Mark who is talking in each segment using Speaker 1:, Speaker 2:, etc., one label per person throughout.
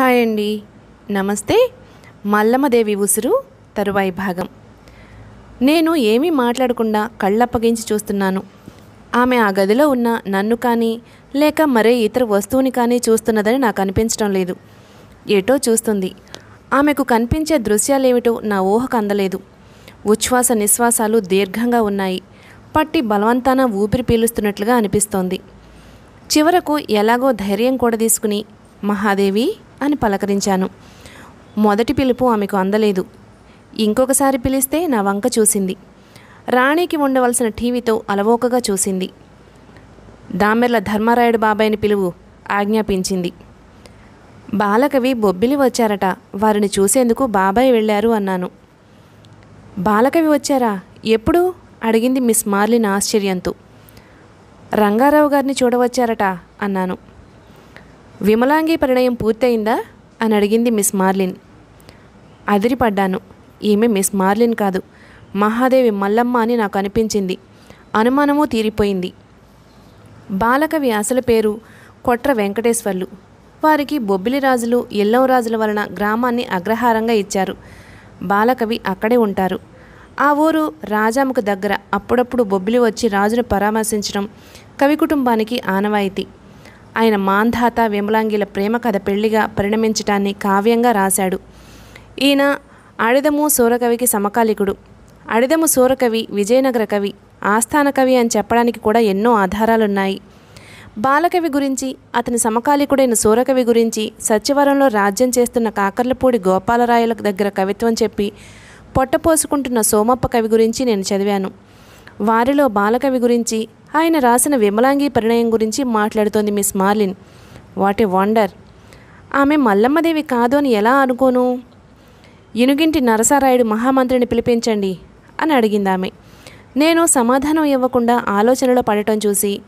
Speaker 1: Hi అండి. నమస్తే. మల్లమ్మదేవి ఉసురు తరువాయి భాగం. నేను ఏమీ మాట్లాడకుండా కళ్ళప్పగించి చూస్తున్నాను. ఆమె ఆ గదిలో ఉన్న నన్ను కానీ లేక మరే ఇతర వస్తువుని కానీ చూస్తున్నదని నాకు అనిపించడం లేదు. ఏటో చూస్తుంది. ఆమెకు కనిపించే దృశ్యాలేమిటో నా ఊహకు అందలేదు. ఉచ్ఛ్వాస నిశ్వాసాలు దీర్ఘంగా ఉన్నాయి. పట్టి బలవంతాన ఊపిరి పీలుస్తున్నట్లుగా అనిపిస్తోంది. చివరకు ఎలాగో ధైర్యం కూడా తీసుకుని మహాదేవి అని పలకరించాను. మొదటి పిలుపు ఆమెకు అందలేదు. ఇంకొకసారి పిలిస్తే నా వంక చూసింది. రాణికి ఉండవలసిన టీవీతో అలవోకగా చూసింది. దామెర్ల ధర్మారాయుడు బాబాయిని పిలువు ఆజ్ఞాపించింది. బాలకవి బొబ్బిలి వచ్చారట. వారిని చూసేందుకు బాబాయ్ వెళ్ళారు అన్నాను. బాలకవి వచ్చారా? ఎప్పుడు? అడిగింది మిస్ మార్లిన్ ఆశ్చర్యంతో. రంగారావు గారిని చూడవచ్చారట అన్నాను. విమలాంగి పరిణయం పూర్తయిందా? అని అడిగింది మిస్ మార్లిన్. అదిరిపడ్డాను. ఈమె మిస్ మార్లిన్ కాదు. మహాదేవి మల్లమ్మ అని నాకు అనిపించింది. అనుమానము తీరిపోయింది. బాలకవి అసలు పేరు కొట్ర వెంకటేశ్వర్లు. వారికి బొబ్బిలి రాజులు ఎల్లవ రాజుల వలన గ్రామాన్ని అగ్రహారంగా ఇచ్చారు. బాలకవి అక్కడే ఉంటారు. ఆ ఊరు రాజాముకు దగ్గర. అప్పుడప్పుడు బొబ్బిలి వచ్చి రాజును పరామర్శించడం కవి కుటుంబానికి ఆనవాయితీ. ఆయన మాంధాత విమలాంగిల ప్రేమ కథ పెళ్ళిగా పరిణమించటాన్ని కావ్యంగా రాశాడు. ఈయన అడిదము సూరకవికి సమకాలికుడు. అడిదము సూరకవి విజయనగర కవి ఆస్థాన కవి అని చెప్పడానికి కూడా ఎన్నో ఆధారాలున్నాయి. బాలకవి గురించి అతని సమకాలికుడైన సూరకవి గురించి సత్యవరంలో రాజ్యం చేస్తున్న కాకర్లపూడి గోపాలరాయల దగ్గర కవిత్వం చెప్పి పొట్టపోసుకుంటున్న సోమప్ప కవి గురించి నేను చదివాను. వారిలో బాలకవి గురించి ఆయన రాసిన విమలాంగి పరిణయం గురించి మాట్లాడుతోంది Miss Marlin. What a wonder. ఆమె మల్లమ్మదేవి కాదు అని ఎలా అనుకోను? ఇనుగింటి నరసారాయుడు మహామంత్రిని పిలిపించండి అని అడిగింది ఆమె నేను సమాధానం ఇవ్వకుండా ఆలోచనలో పడటం చూసి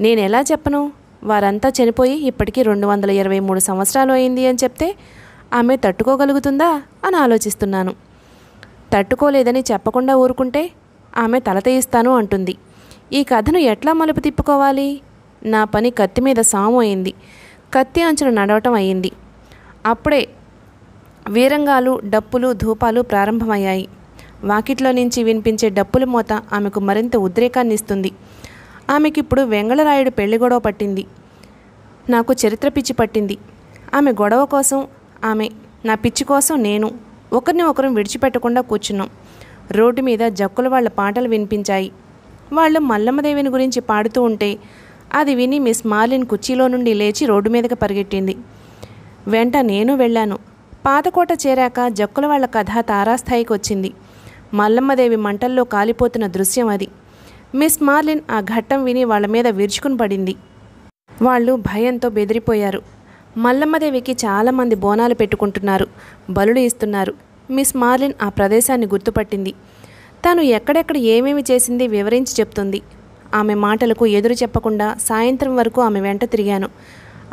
Speaker 1: నేను ఎలా చెప్పను? వారంతా చనిపోయి ఇప్పటికీ రెండు వందల ఇరవై మూడు సంవత్సరాలు అయింది అని చెప్తే ఆమె తట్టుకోగలుగుతుందా అని ఆలోచిస్తున్నాను. తట్టుకోలేదని చెప్పకుండా ఊరుకుంటే ఆమె తల తీయిస్తాను అంటుంది. ఈ కథను ఎట్లా మలుపు తిప్పుకోవాలి? నా పని కత్తి మీద సాము అయింది. కత్తి అంచున నడవటం అయింది అప్పుడే వీరంగాలు డప్పులు ధూపాలు ప్రారంభమయ్యాయి. వాకిట్లో నుంచి వినిపించే డప్పుల మోత ఆమెకు మరింత ఉద్రేకాన్ని ఇస్తుంది ఆమెకిప్పుడు వెంగళరాయుడు పెళ్ళి గొడవ పట్టింది. నాకు చరిత్ర పిచ్చి పట్టింది. ఆమె గొడవ కోసం ఆమె నా పిచ్చి కోసం నేను ఒకరిని ఒకరు విడిచిపెట్టకుండా కూర్చున్నాం. రోడ్డు మీద జక్కుల వాళ్ళ పాటలు వినిపించాయి. వాళ్ళు మల్లమ్మదేవిని గురించి పాడుతూ ఉంటే అది విని మిస్ మార్లిన్ కుర్చీలో నుండి లేచి రోడ్డు మీదకి పరిగెట్టింది. వెంట నేను వెళ్ళాను. పాతకోట చేరాక జక్కుల వాళ్ళ కథ తారాస్థాయికి వచ్చింది. మల్లమ్మదేవి మంటల్లో కాలిపోతున్న దృశ్యం అది. మిస్ మార్లిన్ ఆ ఘట్టం విని వాళ్ళ మీద విరుచుకుని పడింది. వాళ్ళు భయంతో బెదిరిపోయారు. మల్లమ్మదేవికి చాలామంది బోనాలు పెట్టుకుంటున్నారు బలులు ఇస్తున్నారు. మిస్ మార్లిన్ ఆ ప్రదేశాన్ని గుర్తుపట్టింది. తాను ఎక్కడెక్కడ ఏమేమి చేసింది వివరించి చెప్తుంది. ఆమె మాటలకు ఎదురు చెప్పకుండా సాయంత్రం వరకు ఆమె వెంట తిరిగాను.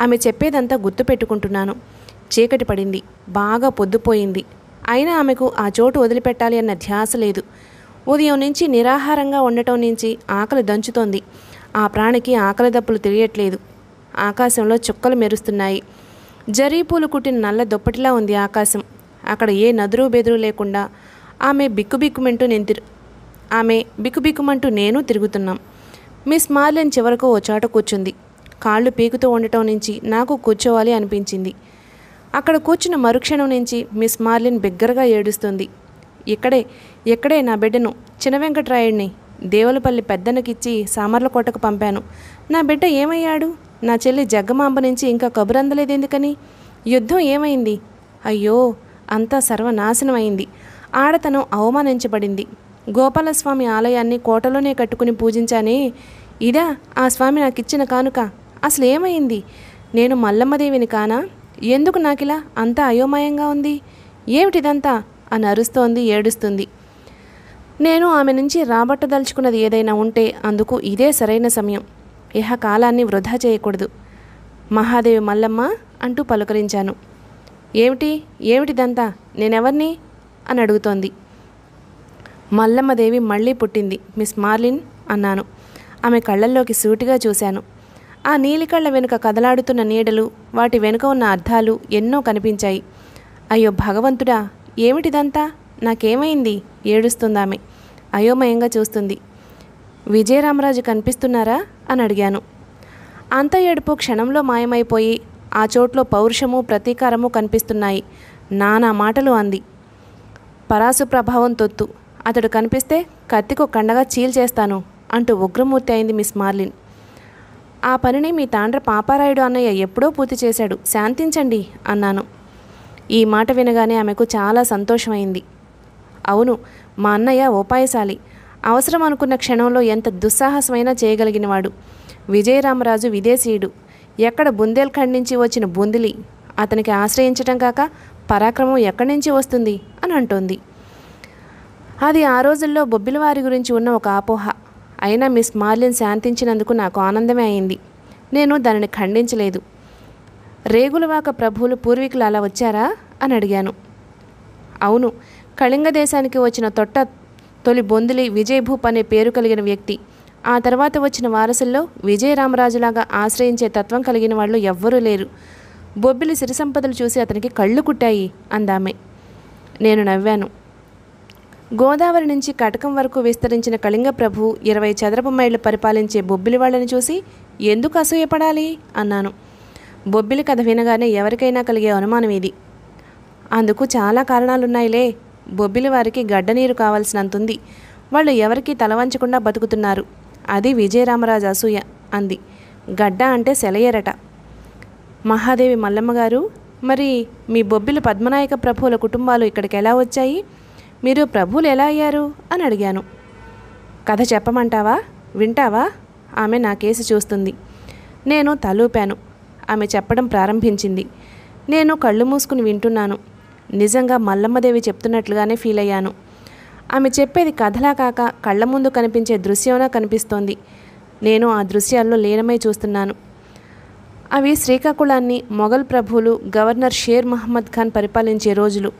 Speaker 1: ఆమె చెప్పేదంతా గుర్తు పెట్టుకుంటున్నాను. చీకటి పడింది. బాగా పొద్దుపోయింది. అయినా ఆమెకు ఆ చోటు వదిలిపెట్టాలి అన్న ధ్యాస లేదు. ఉదయం నుంచి నిరాహారంగా ఉండటం నుంచి ఆకలి దంచుతోంది. ఆ ప్రాణికి ఆకలి దప్పులు తెలియట్లేదు. ఆకాశంలో చుక్కలు మెరుస్తున్నాయి. జరీపూలు కుట్టిన నల్ల దుప్పటిలా ఉంది ఆకాశం. అక్కడ ఏ నదురు బెదురు లేకుండా ఆమె బిక్కుబిక్కుమంటూ నేను తిరు ఆమె బిక్కుబిక్కుమంటూ నేను తిరుగుతున్నాం. మిస్ మార్లిన్ చివరకు ఓ చోట కూర్చుంది. కాళ్ళు పీకుతూ ఉండటం నుంచి నాకు కూర్చోవాలి అనిపించింది. అక్కడ కూర్చున్న మరుక్షణం నుంచి మిస్ మార్లిన్ బిగ్గరగా ఏడుస్తుంది. ఇక్కడే ఇక్కడే నా బిడ్డను చిన్న వెంకట్రాయుడిని దేవులపల్లి పెద్దనకిచ్చి సామర్లకోటకు పంపాను. నా బిడ్డ ఏమయ్యాడు? నా చెల్లి జగ్గమాంబ నుంచి ఇంకా కబురందలేదు ఎందుకని యుద్ధం ఏమైంది? అయ్యో అంతా సర్వనాశనం అయింది ఆడతనం అవమానించబడింది. గోపాలస్వామి ఆలయాన్ని కోటలోనే కట్టుకుని పూజించానే ఇదా ఆ స్వామి నాకు ఇచ్చిన కానుక. అసలు ఏమైంది? నేను మల్లమ్మదేవిని కానా? ఎందుకు నాకిలా అంతా అయోమయంగా ఉంది? ఏమిటిదంతా? అని అరుస్తోంది ఏడుస్తుంది. నేను ఆమె నుంచి రాబట్టదలుచుకున్నది ఏదైనా ఉంటే అందుకు ఇదే సరైన సమయం. ఇహ కాలాన్ని వృధా చేయకూడదు. మహాదేవి మల్లమ్మ అంటూ పలుకరించాను. ఏమిటి? ఏమిటిదంతా? నేనెవర్ని? అని అడుగుతోంది. మల్లమ్మదేవి మళ్ళీ పుట్టింది మిస్ మార్లిన్ అన్నాను. ఆమె కళ్ళల్లోకి సూటిగా చూశాను. ఆ నీలికళ్ళ వెనుక కదలాడుతున్న నీడలు వాటి వెనుక ఉన్న అర్థాలు ఎన్నో కనిపించాయి. అయ్యో భగవంతుడా ఏమిటిదంతా? నాకేమైంది? ఏడుస్తుందామె. అయోమయంగా చూస్తుంది. విజయరామరాజు కనిపిస్తున్నారా? అని అడిగాను. అంత ఏడుపు క్షణంలో మాయమైపోయి ఆ చోట్లో పౌరుషము ప్రతీకారము కనిపిస్తున్నాయి. నానా మాటలు అంది. పరాసు ప్రభావం తొత్తు. అతడు కనిపిస్తే కత్తికి ఒక కండగా చీల్చేస్తాను అంటూ ఉగ్రమూర్తి అయింది మిస్ మార్లిన్. ఆ పనిని మీ తాండ్ర పాపారాయుడు అన్నయ్య ఎప్పుడో పూర్తి చేశాడు. శాంతించండి అన్నాను. ఈ మాట వినగానే ఆమెకు చాలా సంతోషమైంది. అవును మా అన్నయ్య ఉపాయశాలి అవసరం అనుకున్న క్షణంలో ఎంత దుస్సాహసమైనా చేయగలిగినవాడు. విజయరామరాజు విదేశీయుడు. ఎక్కడ బుందేల్ఖండ్ నుంచి వచ్చిన బుందిలి. అతనికి ఆశ్రయించటం కాక పరాక్రమం ఎక్కడి నుంచి వస్తుంది అని అంటోంది. అది ఆ రోజుల్లో బొబ్బిలవారి గురించి ఉన్న ఒక అపోహ. అయినా మిస్ మార్లిన్ శాంతించినందుకు నాకు ఆనందమే అయింది. నేను దానిని ఖండించలేదు. రేగులవాక ప్రభువులు పూర్వీకులు అలా వచ్చారా? అని అడిగాను. అవును కళింగ దేశానికి వచ్చిన తొట్ట తొలి బొందిలి విజయభూప్ అనే పేరు కలిగిన వ్యక్తి. ఆ తర్వాత వచ్చిన వారసుల్లో విజయరామరాజులాగా ఆశ్రయించే తత్వం కలిగిన వాళ్ళు ఎవ్వరూ లేరు. బొబ్బిలి సిరి సంపదలు చూసి అతనికి కళ్ళు కుట్టాయి అందామె. నేను నవ్వాను. గోదావరి నుంచి కటకం వరకు విస్తరించిన కళింగ ప్రభు ఇరవై చదరపు మైళ్ళు పరిపాలించే బొబ్బిలి వాళ్ళని చూసి ఎందుకు అసూయపడాలి అన్నాను. బొబ్బిలి కథ వినగానే ఎవరికైనా కలిగే అనుమానం ఇది. అందుకు చాలా కారణాలున్నాయిలే. బొబ్బిలి వారికి గడ్డ నీరు కావాల్సినంతుంది. వాళ్ళు ఎవరికీ తలవంచకుండా బతుకుతున్నారు. అది విజయరామరాజు అసూయ అంది. గడ్డ అంటే సెలయేరట. మహాదేవి మల్లమ్మ గారు మరి మీ బొబ్బిలి పద్మనాయక ప్రభువుల కుటుంబాలు ఇక్కడికి ఎలా వచ్చాయి? మీరు ప్రభువులు ఎలా అయ్యారు? అని అడిగాను. కథ చెప్పమంటావా? వింటావా? ఆమె నా కేసు చూస్తుంది. నేను తలూపాను. ఆమె చెప్పడం ప్రారంభించింది. నేను కళ్ళు మూసుకుని వింటున్నాను. నిజంగా మల్లమ్మదేవి చెప్తున్నట్లుగానే ఫీల్ అయ్యాను. ఆమె చెప్పేది కథలా కాక కళ్ళ ముందు కనిపించే దృశ్యంలా కనిపిస్తోంది? నేను ఆ దృశ్యాల్లో లీనమై చూస్తున్నాను. అవి శ్రీకాకుళాన్ని మొఘల్ ప్రభువులు గవర్నర్ షేర్ మహమ్మద్ ఖాన్ పరిపాలించే రోజులు.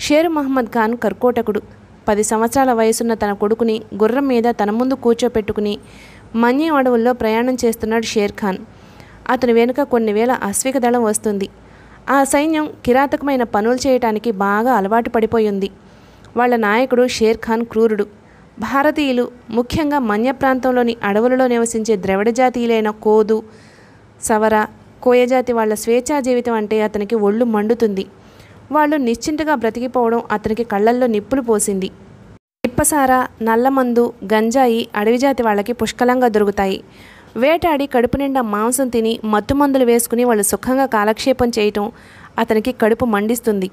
Speaker 1: షేర్ మహమ్మద్ ఖాన్ కర్కోటకుడు. పది సంవత్సరాల వయసున్న తన కొడుకుని గుర్రం మీద తన ముందు కూర్చోపెట్టుకుని మన్యం అడవుల్లో ప్రయాణం చేస్తున్నాడు షేర్ ఖాన్. అతని వెనుక కొన్ని వేల అశ్విక దళం వస్తుంది. ఆ సైన్యం కిరాతకమైన పనులు చేయటానికి బాగా అలవాటు పడిపోయింది. వాళ్ళ నాయకుడు షేర్ ఖాన్ క్రూరుడు. భారతీయులు ముఖ్యంగా మన్య ప్రాంతంలోని అడవులలో నివసించే ద్రవిడ జాతీయులైన కోదు సవర కోయజాతి వాళ్ళ స్వేచ్ఛా జీవితం అంటే అతనికి ఒళ్ళు మండుతుంది. వాళ్ళు నిశ్చింతగా బ్రతికిపోవడం అతనికి కళ్ళల్లో నిప్పులు పోసింది. తిప్పసార నల్లమందు గంజాయి అడవిజాతి వాళ్ళకి పుష్కలంగా దొరుకుతాయి. వేటాడి కడుపు నిండా మాంసం తిని మత్తుమందులు వేసుకుని వాళ్ళు సుఖంగా కాలక్షేపం చేయటం అతనికి కడుపు మండిస్తుంది.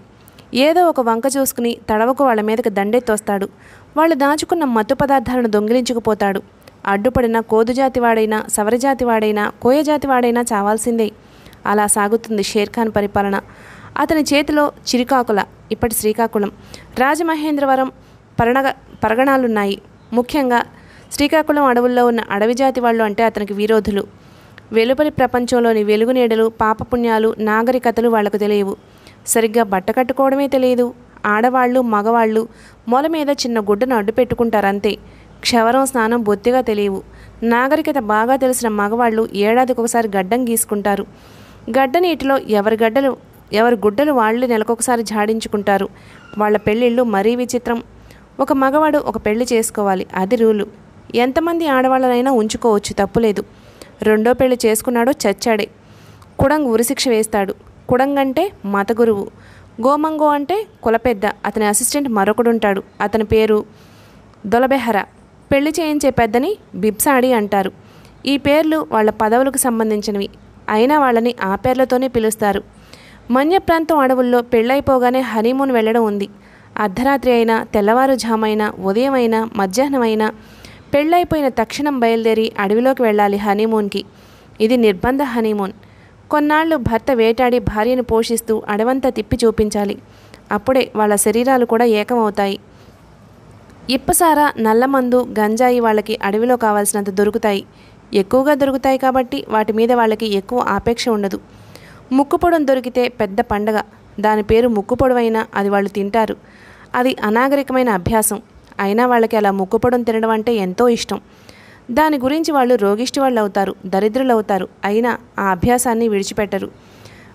Speaker 1: ఏదో ఒక వంక చూసుకుని తడవకు వాళ్ళ మీదకి దండెత్తొస్తాడు. వాళ్ళు దాచుకున్న మత్తు పదార్థాలను దొంగిలించుకుపోతాడు. అడ్డుపడిన కోదుజాతి వాడైనా సవరజాతి వాడైనా కోయజాతి వాడైనా చావాల్సిందే. అలా సాగుతుంది షేర్ఖాన్ పరిపాలన. అతని చేతిలో చిరికాకుల ఇప్పటి శ్రీకాకుళం. రాజమహేంద్రవరం పరణగ పరగణాలున్నాయి. ముఖ్యంగా శ్రీకాకుళం అడవుల్లో ఉన్న అడవి జాతి వాళ్ళు అంటే అతనికి విరోధులు. వెలుపలి ప్రపంచంలోని వెలుగు నీడలు పాపపుణ్యాలు నాగరికతలు వాళ్ళకు తెలియవు. సరిగ్గా బట్ట కట్టుకోవడమే తెలియదు. ఆడవాళ్ళు మగవాళ్ళు మొల మీద చిన్న గుడ్డను అడ్డు పెట్టుకుంటారంతే క్షవరం స్నానం బొత్తిగా తెలియవు. నాగరికత బాగా తెలిసిన మగవాళ్ళు ఏడాదికి ఒకసారి గడ్డం గీసుకుంటారు. గడ్డ నీటిలో ఎవరి గడ్డలు ఎవరి గుడ్డలు వాళ్ళు నెలకొకసారి జాడించుకుంటారు. వాళ్ళ పెళ్ళిళ్ళు మరీ విచిత్రం. ఒక మగవాడు ఒక పెళ్ళి చేసుకోవాలి అది రూలు. ఎంతమంది ఆడవాళ్ళనైనా ఉంచుకోవచ్చు తప్పులేదు. రెండో పెళ్ళి చేసుకున్నాడో చచ్చాడే. కుడంగ్ ఉరిశిక్ష వేస్తాడు. కుడంగ్ అంటే మత గురువు. గోమంగో అంటే కులపెద్ద. అతని అసిస్టెంట్ మరొకడుంటాడు. అతని పేరు దొలబెహర. పెళ్ళి చేయించే పెద్దని బిబ్సాడి అంటారు. ఈ పేర్లు వాళ్ళ పదవులకు సంబంధించినవి. అయినా వాళ్ళని ఆ పేర్లతోనే పిలుస్తారు. మన్య ప్రాంతం అడవుల్లో పెళ్ళైపోగానే హనీమూన్ వెళ్ళడం ఉంది. అర్ధరాత్రి అయినా తెల్లవారుజామైనా ఉదయం అయినా మధ్యాహ్నం అయినా పెళ్ళైపోయిన తక్షణం బయలుదేరి అడవిలోకి వెళ్ళాలి హనీమూన్కి. ఇది నిర్బంధ హనీమూన్. కొన్నాళ్ళు భర్త వేటాడి భార్యను పోషిస్తూ అడవంతా తిప్పి చూపించాలి. అప్పుడే వాళ్ళ శరీరాలు కూడా ఏకమవుతాయి. ఇప్పసార నల్లమందు గంజాయి వాళ్ళకి అడవిలో కావాల్సినంత దొరుకుతాయి. ఎక్కువగా దొరుకుతాయి కాబట్టి వాటి మీద వాళ్ళకి ఎక్కువ ఆపేక్ష ఉండదు. ముక్కుపొడం దొరికితే పెద్ద పండగ. దాని పేరు ముక్కుపొడవైనా అది వాళ్ళు తింటారు. అది అనాగరికమైన అభ్యాసం. అయినా వాళ్ళకి అలా ముక్కుపొడం తినడం అంటే ఎంతో ఇష్టం. దాని గురించి వాళ్ళు రోగిష్టి వాళ్ళు అవుతారు దరిద్రులు అవుతారు అయినా ఆ అభ్యాసాన్ని విడిచిపెట్టరు.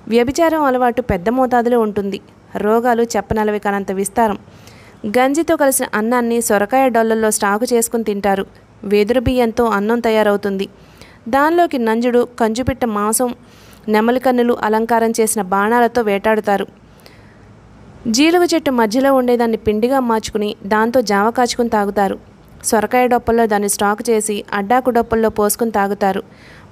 Speaker 1: వ్యభిచారం అలవాటు పెద్ద మోతాదులో ఉంటుంది. రోగాలు చెప్పనలవి కానంత విస్తారం. గంజితో కలిసిన అన్నాన్ని సొరకాయ డొల్లల్లో స్టాకు చేసుకుని తింటారు. వెదురు బియ్యంతో అన్నం తయారవుతుంది. దానిలోకి నంజుడు కంజుపిట్ట మాంసం నెమలి కన్నులు అలంకారం చేసిన బాణాలతో వేటాడుతారు. జీలుగు చెట్టు మధ్యలో ఉండేదాన్ని పిండిగా మార్చుకుని దాంతో జావ కాచుకుని తాగుతారు. సొరకాయ డొప్పల్లో దాన్ని స్టాక్ చేసి అడ్డాకు డొప్పల్లో పోసుకుని తాగుతారు.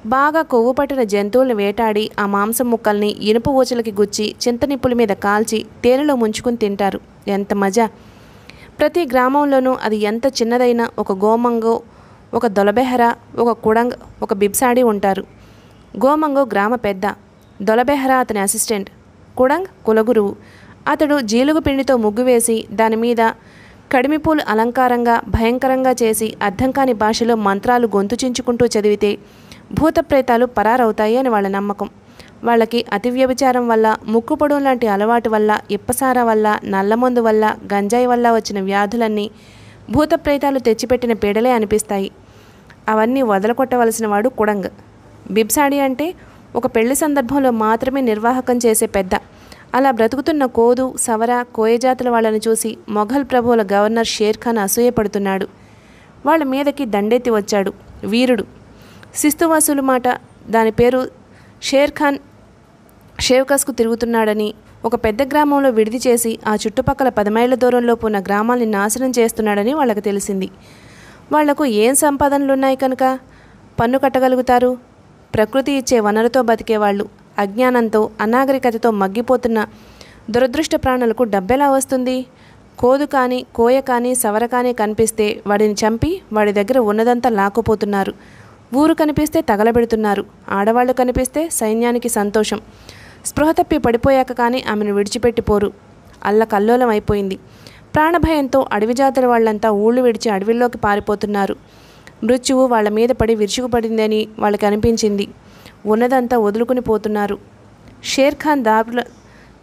Speaker 1: బాగా కొవ్వు పట్టిన జంతువులను వేటాడి ఆ మాంసం ముక్కల్ని ఇనుప ఊచలకి గుచ్చి చింతనిప్పుల మీద కాల్చి తేనెలో ముంచుకుని తింటారు. ఎంత మజా! ప్రతి గ్రామంలోనూ అది ఎంత చిన్నదైనా ఒక గోమంగో ఒక దొలబెహర ఒక కుడంగ్ ఒక బిబ్సాడి ఉంటారు. గోమంగో గ్రామ పెద్ద దొలబెహర అతని అసిస్టెంట్ కుడంగ్ కులగురువు. అతడు జీలుగు పిండితో ముగ్గు వేసి దాని మీద కడిమిపూలు అలంకారంగా భయంకరంగా చేసి అర్థం కాని భాషలో మంత్రాలు గొంతు చించుకుంటూ చదివితే భూత ప్రేతాలు పరారవుతాయి అని వాళ్ళ నమ్మకం. వాళ్ళకి అతి వ్యభిచారం వల్ల ముక్కుపొడం లాంటి అలవాటు వల్ల ఇప్పసార వల్ల నల్లమందు వల్ల గంజాయి వల్ల వచ్చిన వ్యాధులన్నీ భూత ప్రేతాలు తెచ్చిపెట్టిన పీడలే అనిపిస్తాయి. అవన్నీ వదలకొట్టవలసిన వాడు కుడంగ్. బిబ్సాడి అంటే ఒక పెళ్ళి సందర్భంలో మాత్రమే నిర్వాహకం చేసే పెద్ద. అలా బ్రతుకుతున్న కోదు సవర కోయజాతుల వాళ్ళని చూసి మొఘల్ ప్రభువుల గవర్నర్ షేర్ఖాన్ అసూయపడుతున్నాడు. వాళ్ళ మీదకి దండెత్తి వచ్చాడు వీరుడు. శిస్తు మాట దాని పేరు షేర్ ఖాన్ షేవకాస్కు తిరుగుతున్నాడని ఒక పెద్ద గ్రామంలో విడిది చేసి ఆ చుట్టుపక్కల పది మైళ్ళ దూరంలోపు ఉన్న గ్రామాల్ని నాశనం చేస్తున్నాడని వాళ్ళకి తెలిసింది. వాళ్ళకు ఏం సంపాదనలున్నాయి కనుక? పన్ను కట్టగలుగుతారు? ప్రకృతి ఇచ్చే వనరుతో బతికేవాళ్ళు అజ్ఞానంతో అనాగరికతతో మగ్గిపోతున్న దురదృష్ట ప్రాణులకు డబ్బెలా వస్తుంది? కోదు కానీ కోయ కానీ సవర కానీ కనిపిస్తే వాడిని చంపి వాడి దగ్గర ఉన్నదంతా లాక్కుపోతున్నారు. ఊరు కనిపిస్తే తగలబెడుతున్నారు. ఆడవాళ్ళు కనిపిస్తే సైన్యానికి సంతోషం. స్పృహ తప్పి పడిపోయాక కానీ ఆమెను విడిచిపెట్టిపోరు అల్లకల్లోలం అయిపోయింది. ప్రాణభయంతో అడవి జాతుల వాళ్ళంతా ఊళ్ళు విడిచి అడవిలోకి పారిపోతున్నారు. మృత్యువు వాళ్ళ మీద పడి విరుచుకుపడిందని వాళ్ళకి అనిపించింది. ఉన్నదంతా వదులుకుని పోతున్నారు. షేర్ ఖాన్ దారిలో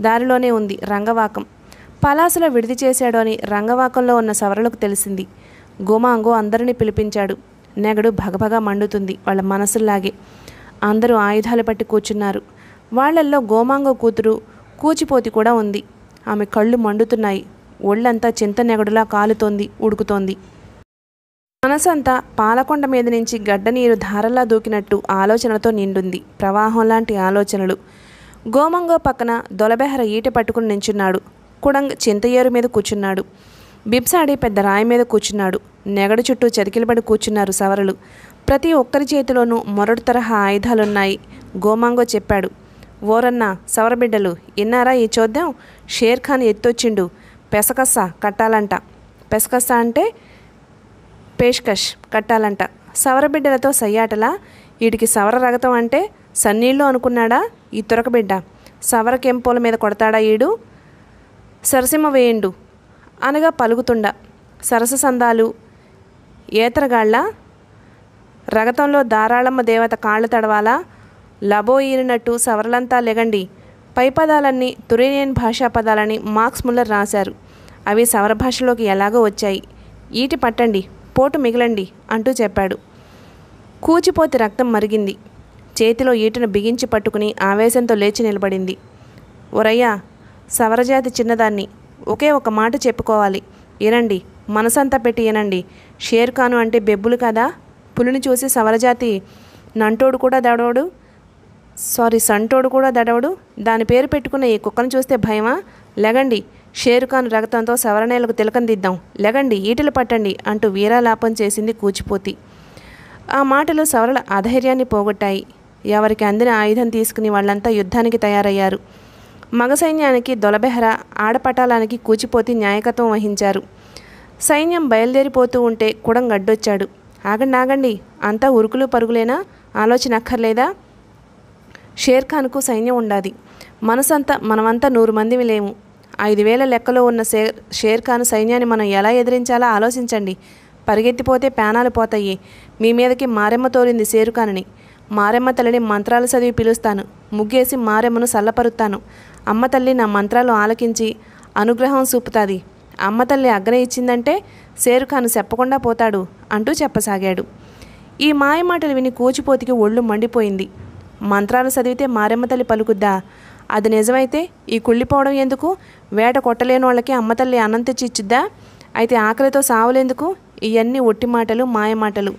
Speaker 1: దారిలోనే ఉంది రంగవాకం. పలాసలో విడిది చేశాడు అని రంగవాకంలో ఉన్న సవరలకు తెలిసింది. గోమాంగో అందరినీ పిలిపించాడు. నెగడు భగభగా మండుతుంది వాళ్ళ మనసుల్లాగే. అందరూ ఆయుధాలు పట్టి కూర్చున్నారు. వాళ్ళల్లో గోమాంగ కూతురు కూచిపోతి కూడా ఉంది. ఆమె కళ్ళు మండుతున్నాయి. ఒళ్ళంతా చింత నెగడులా కాలుతోంది ఉడుకుతోంది. మనసంతా పాలకొండ మీద నుంచి గడ్డ నీరు ధారలా దూకినట్టు ఆలోచనలతో నిండుంది. ప్రవాహం లాంటి ఆలోచనలు. గోమంగో పక్కన దొలబెహర ఈట పట్టుకుని నించున్నాడు. కుడంగ్ చింతయేరు మీద కూర్చున్నాడు. బిబ్సాడి పెద్ద రాయి మీద కూర్చున్నాడు. నెగడు చుట్టూ చతికిలబడి కూర్చున్నారు సవరలు. ప్రతి ఒక్కరి చేతిలోనూ మొరడు తరహా ఆయుధాలున్నాయి. గోమాంగో చెప్పాడు. ఓరన్న సవరబిడ్డలు ఇన్నారా ఈ చూద్దాం షేర్ ఖాన్ ఎత్తొచ్చిండు. పెసకస్స కట్టాలంట. పెసకస్స అంటే పేష్కష్ కట్టాలంట. సవరబిడ్డలతో సయ్యాటలా? వీడికి సవర రగతం అంటే సన్నీళ్ళు అనుకున్నాడా? ఈ తురకబిడ్డ. సవర కెంపోల మీద కొడతాడా ఈడు? సరసిమ వేయండు అనగా పలుకుతుండ. సరస సందాలు ఏతరగాళ్ళ రగతంలో దారాళమ్మ దేవత కాళ్ళు తడవాలా? లబోయిరినట్టు సవరలంతా లెగండి. పై పదాలన్నీ తురేనియన్ భాషా పదాలని మార్క్స్ ముల్లర్ రాశారు. అవి సవర భాషలోకి ఎలాగో వచ్చాయి. ఈటి పట్టండి పోటు మిగలండి అంటూ చెప్పాడు. కూచిపోతే రక్తం మరిగింది. చేతిలో ఈటను బిగించి పట్టుకుని ఆవేశంతో లేచి నిలబడింది. ఒరయ్యా సవరజాతి చిన్నదాన్ని ఒకే ఒక మాట చెప్పుకోవాలి. వినండి మనసంతా పెట్టి వినండి. షేర్ ఖాను అంటే బెబ్బులు కదా? పులిని చూసి సవరజాతి నంటోడు కూడా దడవడు? సారీ సంటోడు కూడా దడవడు? దాని పేరు పెట్టుకున్న ఈ కుక్కను చూస్తే భయమా? లెగండి షేరుఖాన్ రక్తంతో సవరణేలకు తిలకం దిద్దాం. లెగండి ఈటలు పట్టండి అంటూ వీరాలాపం చేసింది కూచిపోతి. ఆ మాటలు సవరల అధైర్యాన్ని పోగొట్టాయి. ఎవరికి అందిన ఆయుధం తీసుకుని వాళ్ళంతా యుద్ధానికి తయారయ్యారు. మగ సైన్యానికి దొలబెహర ఆడపటాలానికి కూచిపోతి న్యాయకత్వం వహించారు. సైన్యం బయలుదేరిపోతూ ఉంటే కుడం గడ్డొచ్చాడు. ఆగండి ఆగండి అంతా ఉరుకులు పరుగులేనా? ఆలోచన అక్కర్లేదా? షేర్ ఖాన్కు సైన్యం ఉండాది. మనసంతా మనమంతా నూరు మంది లేము. ఐదు వేల లెక్కలో ఉన్న షేర్ షేర్ ఖాన్ సైన్యాన్ని మనం ఎలా ఎదిరించాలో ఆలోచించండి. పరిగెత్తిపోతే పేనాలు పోతాయి. మీ మీదకి మారెమ్మ తోలింది షేరుఖాన్ని. మారెమ్మ తల్లిని మంత్రాలు చదివి పిలుస్తాను. ముగ్గేసి మారెమ్మను సల్లపరుస్తాను. అమ్మ తల్లి నా మంత్రాలు ఆలకించి అనుగ్రహం చూపుతాది. అమ్మ తల్లి అగ్ర ఇచ్చిందంటే షేరుఖాన్ చెప్పకుండా పోతాడు అంటూ చెప్పసాగాడు. ఈ మాయ మాటలు విని కూచిపోతికి ఒళ్ళు మండిపోయింది. మంత్రాలు చదివితే మారెమ్మ తల్లి పలుకుద్దా? అది నిజమైతే ఈ కుళ్ళిపోవడం ఎందుకు? వేట కొట్టలేని వాళ్ళకి అమ్మ తల్లి అన్నం తెచ్చి అయితే ఆకలితో సావలేందుకు? ఇవన్నీ ఒట్టి మాటలు మాయ మాటలు.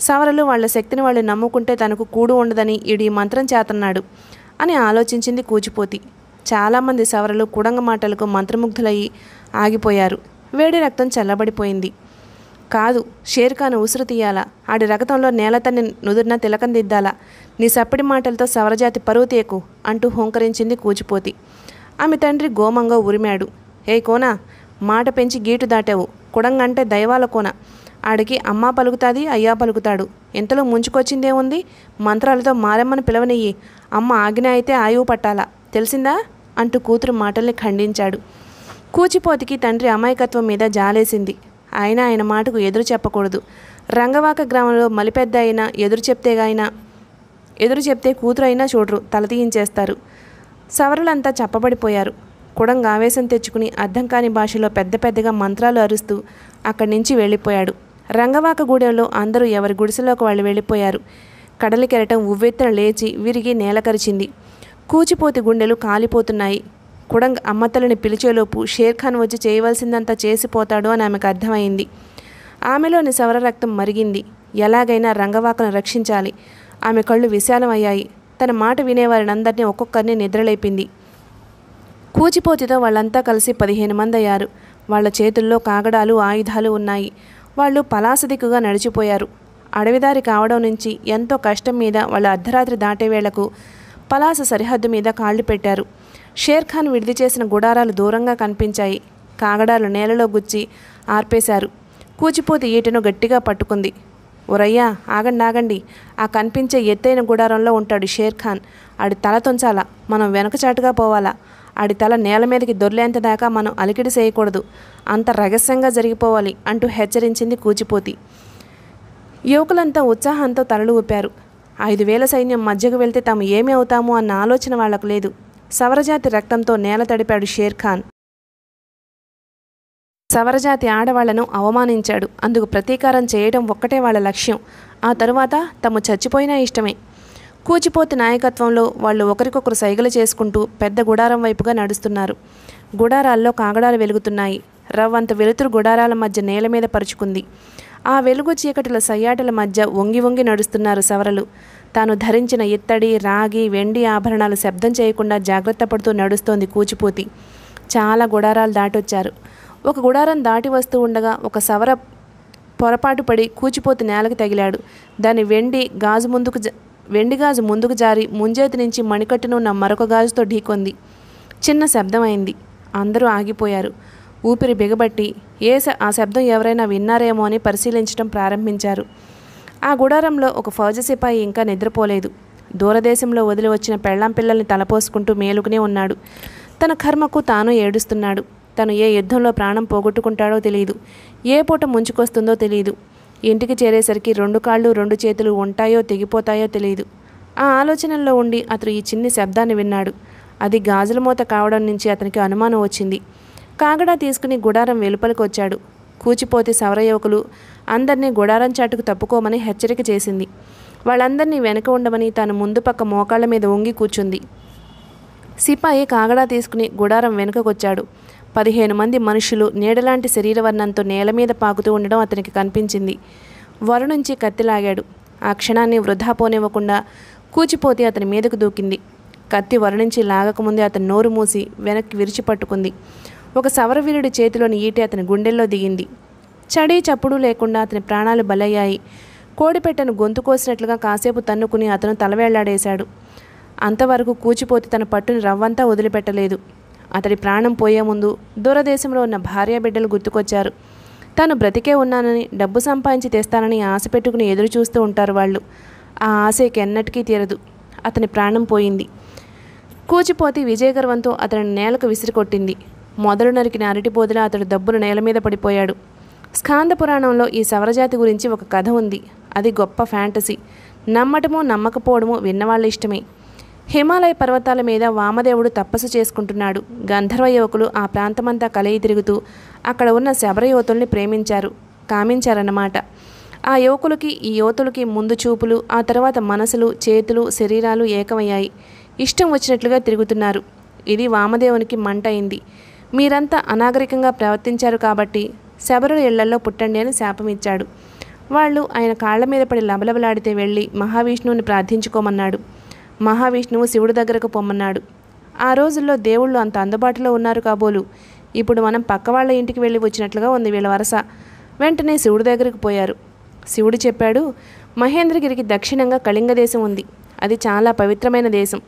Speaker 1: సవరలు వాళ్ళ శక్తిని వాళ్ళు నమ్ముకుంటే తనకు కూడు ఉండదని ఈడు మంత్రం చేతన్నాడు అని ఆలోచించింది కూచిపోతి. చాలామంది సవరలు కుడంగ మాటలకు మంత్రముగ్ధులయ్యి ఆగిపోయారు. వేడి రక్తం చల్లబడిపోయింది. కాదు షేర్ఖాన్ ఉసురు తీయాలా. ఆడి రక్తంలో నేలతన్ని నుదురున నుదురిన తిలకం దిద్దాలా. నీ సప్పడి మాటలతో సవరజాతి పరువు తేకు అంటూ హుంకరించింది కూచిపోతి. ఆమె తండ్రి గోమంగా ఉరిమాడు. ఏ కోనా మాట పెంచి గీటు దాటావు. కుడంగంటే దైవాల కోన. ఆడికి అమ్మా పలుకుతాది అయ్యా పలుకుతాడు. ఇంతలో ముంచుకొచ్చిందేముంది? మంత్రాలతో మారమ్మని పిలవనియ్యి. అమ్మ ఆజ్ఞ అయితే ఆయువు పట్టాలా. తెలిసిందా? అంటూ కూతురు మాటల్ని ఖండించాడు. కూచిపోతికి తండ్రి అమాయకత్వం మీద జాలేసింది. ఆయన ఆయన మాటకు ఎదురు చెప్పకూడదు. రంగవాక గ్రామంలో మలిపెద్ద అయినా ఎదురు చెప్తే ఎదురు చెప్తే కూతురు అయినా చూడరు తల తీయించేస్తారు. సవరులంతా చప్పబడిపోయారు. కుడంగ ఆవేశం తెచ్చుకుని అర్థం కాని భాషలో పెద్ద పెద్దగా మంత్రాలు అరుస్తూ అక్కడి నుంచి వెళ్ళిపోయాడు. రంగవాక గూడెంలో అందరూ ఎవరి గుడిసెలోకి వాళ్ళు వెళ్ళిపోయారు. కడలికెరటం ఉవ్వెత్తున లేచి విరిగి నేలకరిచింది కూచిపోతి గుండెలు కాలిపోతున్నాయి. కుడంగ్ అమ్మతలని పిలిచేలోపు షేర్ఖాన్ వచ్చి చేయవలసిందంతా చేసిపోతాడు అని ఆమెకు అర్థమైంది. ఆమెలోని సవర రక్తం మరిగింది. ఎలాగైనా రంగవాకను రక్షించాలి. ఆమె కళ్ళు విశాలమయ్యాయి. తన మాట వినేవారిని అందరినీ ఒక్కొక్కరిని నిద్రలేపింది. కూచిపోతితో వాళ్ళంతా కలిసి పదిహేను మంది అయ్యారు వాళ్ళ చేతుల్లో కాగడాలు ఆయుధాలు ఉన్నాయి. వాళ్ళు పలాసదిక్కుగా నడిచిపోయారు. అడవిదారి కావడం నుంచి ఎంతో కష్టం మీద వాళ్ళ అర్ధరాత్రి దాటే వేళకు పలాస సరిహద్దు మీద కాళ్ళు పెట్టారు. షేర్ఖాన్ విడిది చేసిన గుడారాలు దూరంగా కనిపించాయి. కాగడాలు నేలలో గుచ్చి ఆర్పేశారు. కూచిపోతి ఈటను గట్టిగా పట్టుకుంది. ఒరయ్యా ఆగండి ఆగండి. ఆ కనిపించే ఎత్తైన గుడారంలో ఉంటాడు షేర్ ఖాన్. ఆడి తల తొంచాలా? మనం వెనకచాటుగా పోవాలా? ఆడి తల నేల మీదకి దొర్లేంత దాకా మనం అలికిడి చేయకూడదు. అంత రహస్యంగా జరిగిపోవాలి అంటూ హెచ్చరించింది కూచిపోతి యువకులంతా ఉత్సాహంతో తలలు ఊపారు. ఐదు వేల సైన్యం మధ్యకు వెళ్తే తాము ఏమి అవుతాము అన్న ఆలోచన వాళ్ళకు లేదు. సవరజాతి రక్తంతో నేల తడిపాడు షేర్ ఖాన్. సవరజాతి ఆడవాళ్ళను అవమానించాడు. అందుకు ప్రతీకారం చేయడం ఒక్కటే వాళ్ళ లక్ష్యం. ఆ తరువాత తమ చచ్చిపోయినా ఇష్టమే. కూచిపోతి నాయకత్వంలో వాళ్ళు ఒకరికొకరు సైగలు చేసుకుంటూ పెద్ద గుడారం వైపుగా నడుస్తున్నారు. గుడారాల్లో కాగడాలు వెలుగుతున్నాయి. రవ్వంత వెలుతురు గుడారాల మధ్య నేల మీద పరుచుకుంది. ఆ వెలుగు చీకటిల సయ్యాటల మధ్య వంగి వంగి నడుస్తున్నారు సవరలు. తాను ధరించిన ఇత్తడి రాగి వెండి ఆభరణాలు శబ్దం చేయకుండా జాగ్రత్త పడుతూ నడుస్తోంది కూచిపోతి. చాలా గుడారాలు దాటొచ్చారు. ఒక గుడారం దాటి వస్తూ ఉండగా ఒక సవర పొరపాటు పడి కూచిపోతి నేలకు తగిలాడు. దాని వెండి గాజు ముందుకు వెండి గాజు ముందుకు జారి ముంజేతి నుంచి మణికట్టునున్న మరొక గాజుతో ఢీకొంది. చిన్న శబ్దం అయింది అందరూ ఆగిపోయారు. ఊపిరి బిగబట్టి ఏ ఆ శబ్దం ఎవరైనా విన్నారేమో అని పరిశీలించడం ప్రారంభించారు. ఆ గుడారంలో ఒక ఫౌజీ సిపాయి ఇంకా నిద్రపోలేదు. దూరదేశంలో వదిలి వచ్చిన పెళ్ళాం పిల్లల్ని తలపోసుకుంటూ మేలుకునే ఉన్నాడు. తన కర్మకు తాను ఏడుస్తున్నాడు. తను ఏ యుద్ధంలో ప్రాణం పోగొట్టుకుంటాడో తెలియదు ఏ పూట ముంచుకొస్తుందో తెలియదు ఇంటికి చేరేసరికి రెండు కాళ్ళు రెండు చేతులు ఉంటాయో తెగిపోతాయో తెలియదు ఆ ఆలోచనల్లో ఉండి అతను ఈ చిన్ని శబ్దాన్ని విన్నాడు. అది గాజుల మూత కావడం నుంచి అతనికి అనుమానం వచ్చింది. కాగడా తీసుకుని గుడారం వెలుపలికి వచ్చాడు శవర యువకులు అందరినీ గుడారం చాటుకు తప్పుకోమని హెచ్చరిక చేసింది. వాళ్ళందరినీ వెనక ఉండమని తాను ముందు పక్క మోకాళ్ళ మీద వంగి కూర్చుంది. సిపాయి కాగడా తీసుకుని గుడారం వెనుకకొచ్చాడు. పదిహేను మంది మనుషులు నీడలాంటి శరీరవర్ణంతో నేల మీద పాకుతూ ఉండడం అతనికి కనిపించింది. వరు నుంచి కత్తి లాగాడు ఆ క్షణాన్ని వృధా పోనివ్వకుండా కూచిపోతే అతని మీదకు దూకింది. కత్తి వరు నుంచి లాగకముందే అతని నోరు మూసి వెనక్కి విరిచి పట్టుకుంది ఒక సవరవీరుడి చేతిలోని ఈటి అతని గుండెల్లో దిగింది. చడి చప్పుడు లేకుండా అతని ప్రాణాలు బలయ్యాయి. కోడిపెట్టను గొంతు కోసినట్లుగా కాసేపు తన్నుకుని అతను తలవేళ్ళాడేశాడు. అంతవరకు కూచిపోతి తన పట్టుని రవ్వంతా వదిలిపెట్టలేదు. అతడి ప్రాణం పోయే ముందు దూరదేశంలో ఉన్న భార్య బిడ్డలు గుర్తుకొచ్చారు. తాను బ్రతికే ఉన్నానని డబ్బు సంపాదించి తెస్తానని ఆశ పెట్టుకుని ఎదురు చూస్తూ ఉంటారు వాళ్ళు. ఆ ఆశకి ఎన్నటికీ తీరదు. అతని ప్రాణం పోయింది. కూచిపోతి విజయగర్వంతో అతని నేలకు విసిరికొట్టింది. మొదలు నరికిన అరటిపోదిలా అతడు దబ్బున నేల మీద పడిపోయాడు. స్కాంద పురాణంలో ఈ సవరజాతి గురించి ఒక కథ ఉంది. అది గొప్ప ఫ్యాంటసీ. నమ్మటమో నమ్మకపోవడమో విన్నవాళ్ళ ఇష్టమే. హిమాలయ పర్వతాల మీద వామదేవుడు తపస్సు చేసుకుంటున్నాడు. గంధర్వ యువకులు ఆ ప్రాంతమంతా కలయి తిరుగుతూ అక్కడ ఉన్న శబర యువతుల్ని ప్రేమించారు. కామించారన్నమాట. ఆ యువకులకి ఈ యువతులకి ముందు చూపులు ఆ తర్వాత మనసులు చేతులు శరీరాలు ఏకమయ్యాయి. ఇష్టం వచ్చినట్లుగా తిరుగుతున్నారు. ఇది వామదేవునికి మంట అయింది. మీరంతా అనాగరికంగా ప్రవర్తించారు కాబట్టి శబరుడు ఇళ్ళలో పుట్టండి అని శాపం ఇచ్చాడు. వాళ్ళు ఆయన కాళ్ళ మీద పడి లబలబలాడితే వెళ్ళి మహావిష్ణువుని ప్రార్థించుకోమన్నాడు. మహావిష్ణువు శివుడి దగ్గరకు పొమ్మన్నాడు. ఆ రోజుల్లో దేవుళ్ళు అంత అందుబాటులో ఉన్నారు కాబోలు. ఇప్పుడు మనం పక్క వాళ్ళ ఇంటికి వెళ్ళి వచ్చినట్లుగా ఉంది వీళ్ళ వరస. వెంటనే శివుడి దగ్గరికి పోయారు. శివుడు చెప్పాడు మహేంద్రగిరికి దక్షిణంగా కళింగ దేశం ఉంది. అది చాలా పవిత్రమైన దేశం.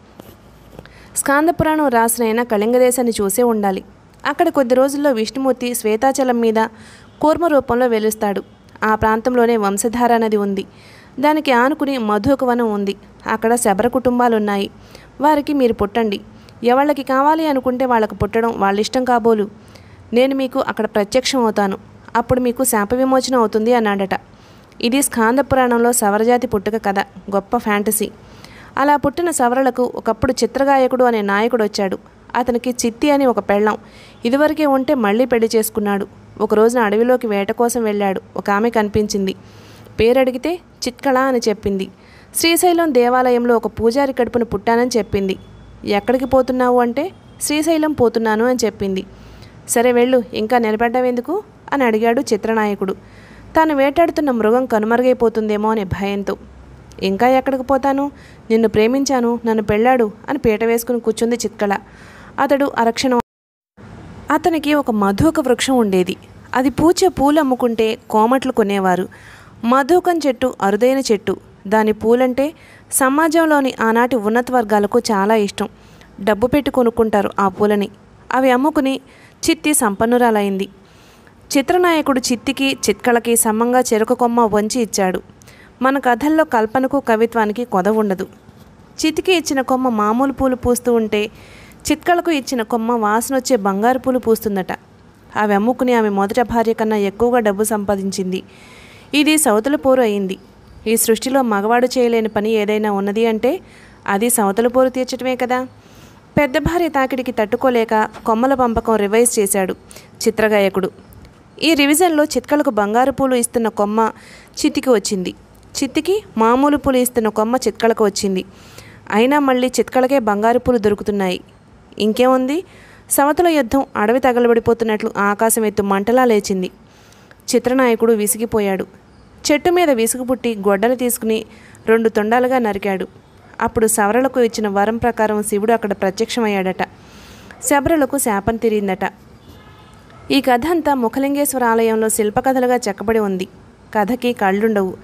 Speaker 1: స్కాందపురాణం రాసిన కళింగ దేశాన్ని చూసే ఉండాలి. అక్కడ కొద్ది రోజుల్లో విష్ణుమూర్తి శ్వేతాచలం మీద కూర్మ రూపంలో వెలుస్తాడు. ఆ ప్రాంతంలోనే వంశధార నది ఉంది. దానికి ఆనుకుని మధుక వనం ఉంది. అక్కడ శబర కుటుంబాలు ఉన్నాయి వారికి మీరు పుట్టండి. ఎవళ్ళకి కావాలి అనుకుంటే వాళ్ళకు పుట్టడం వాళ్ళ ఇష్టం కాబోలు. నేను మీకు అక్కడ ప్రత్యక్షం అవుతాను. అప్పుడు మీకు శాప విమోచన అవుతుంది అన్నాడట. ఇది స్కాంద పురాణంలో సవరజాతి పుట్టుక కథ. గొప్ప ఫ్యాంటసీ. అలా పుట్టిన సవరలకు ఒకప్పుడు చిత్రగాయకుడు అనే నాయకుడు వచ్చాడు. అతనికి చిత్తి అని ఒక పెళ్ళం. ఇదివరకే ఉంటే మళ్ళీ పెళ్ళి చేసుకున్నాడు. ఒక రోజున అడవిలోకి వేట కోసం వెళ్ళాడు. ఒక ఆమె కనిపించింది. పేరడిగితే చిట్కళ అని చెప్పింది. శ్రీశైలం దేవాలయంలో ఒక పూజారి కడుపును పుట్టానని చెప్పింది. ఎక్కడికి పోతున్నావు అంటే శ్రీశైలం పోతున్నాను అని చెప్పింది. సరే వెళ్ళు ఇంకా నిలబడ్డావెందుకు? అని అడిగాడు చిత్రనాయకుడు. తాను వేటాడుతున్న మృగం కనుమరుగైపోతుందేమో అనే భయంతో. ఇంకా ఎక్కడికి పోతాను? నిన్ను ప్రేమించాను నన్ను పెళ్ళాడు అని పీట వేసుకుని కూర్చుంది చిత్కళ అతడు అరక్షణం అతనికి ఒక మధుక వృక్షం ఉండేది. అది పూచే పూలు అమ్ముకుంటే కోమట్లు కొనేవారు. మధుకం చెట్టు అరుదైన చెట్టు. దాని పూలంటే సమాజంలోని ఆనాటి ఉన్నత వర్గాలకు చాలా ఇష్టం. డబ్బు పెట్టి కొనుక్కుంటారు ఆ పూలని. అవి అమ్ముకుని చిత్తి సంపన్నురాలైంది. చిత్రనాయకుడు చిత్తికి చిత్కళకి సమంగా చెరుకు కొమ్మ వంచి ఇచ్చాడు. మన కథల్లో కల్పనకు కవిత్వానికి కొద ఉండదు చితికి ఇచ్చిన కొమ్మ మామూలు పూలు పూస్తూ ఉంటే చిత్కళకు ఇచ్చిన కొమ్మ వాసన వచ్చే బంగారు పూలు పూస్తుందట. అవి అమ్ముకుని ఆమె మొదటి భార్య కన్నా ఎక్కువగా డబ్బు సంపాదించింది. ఇది సవతల పోరు అయింది. ఈ సృష్టిలో మగవాడు చేయలేని పని ఏదైనా ఉన్నది అంటే అది సవతల పోరు తీర్చడమే కదా. పెద్ద భార్య తాకిడికి తట్టుకోలేక కొమ్మల పంపకం రివైజ్ చేశాడు చిత్రగాయకుడు. ఈ రివిజన్లో చిత్కలకు బంగారు పూలు ఇస్తున్న కొమ్మ చిత్తికి వచ్చింది. చిత్తికి మామూలు పూలు ఇస్తున్న కొమ్మ చిత్కలకు వచ్చింది. అయినా మళ్ళీ చిత్కలకే బంగారు పూలు దొరుకుతున్నాయి. ఇంకేముంది? సమతల యుద్ధం అడవి తగలబడిపోతున్నట్లు ఆకాశం ఎత్తు మంటలా లేచింది. చిత్రనాయకుడు విసిగిపోయాడు. చెట్టు మీద విసుగు పుట్టి గొడ్డలు తీసుకుని రెండు తొండాలుగా నరికాడు. అప్పుడు సవరలకు ఇచ్చిన వరం ప్రకారం శివుడు అక్కడ ప్రత్యక్షమయ్యాడట. శబరలకు శాపం తిరిగిందట. ఈ కథ అంతా ముఖలింగేశ్వర ఆలయంలో శిల్పకథలుగా చెక్కబడి ఉంది. కథకి కళ్ళుండవు.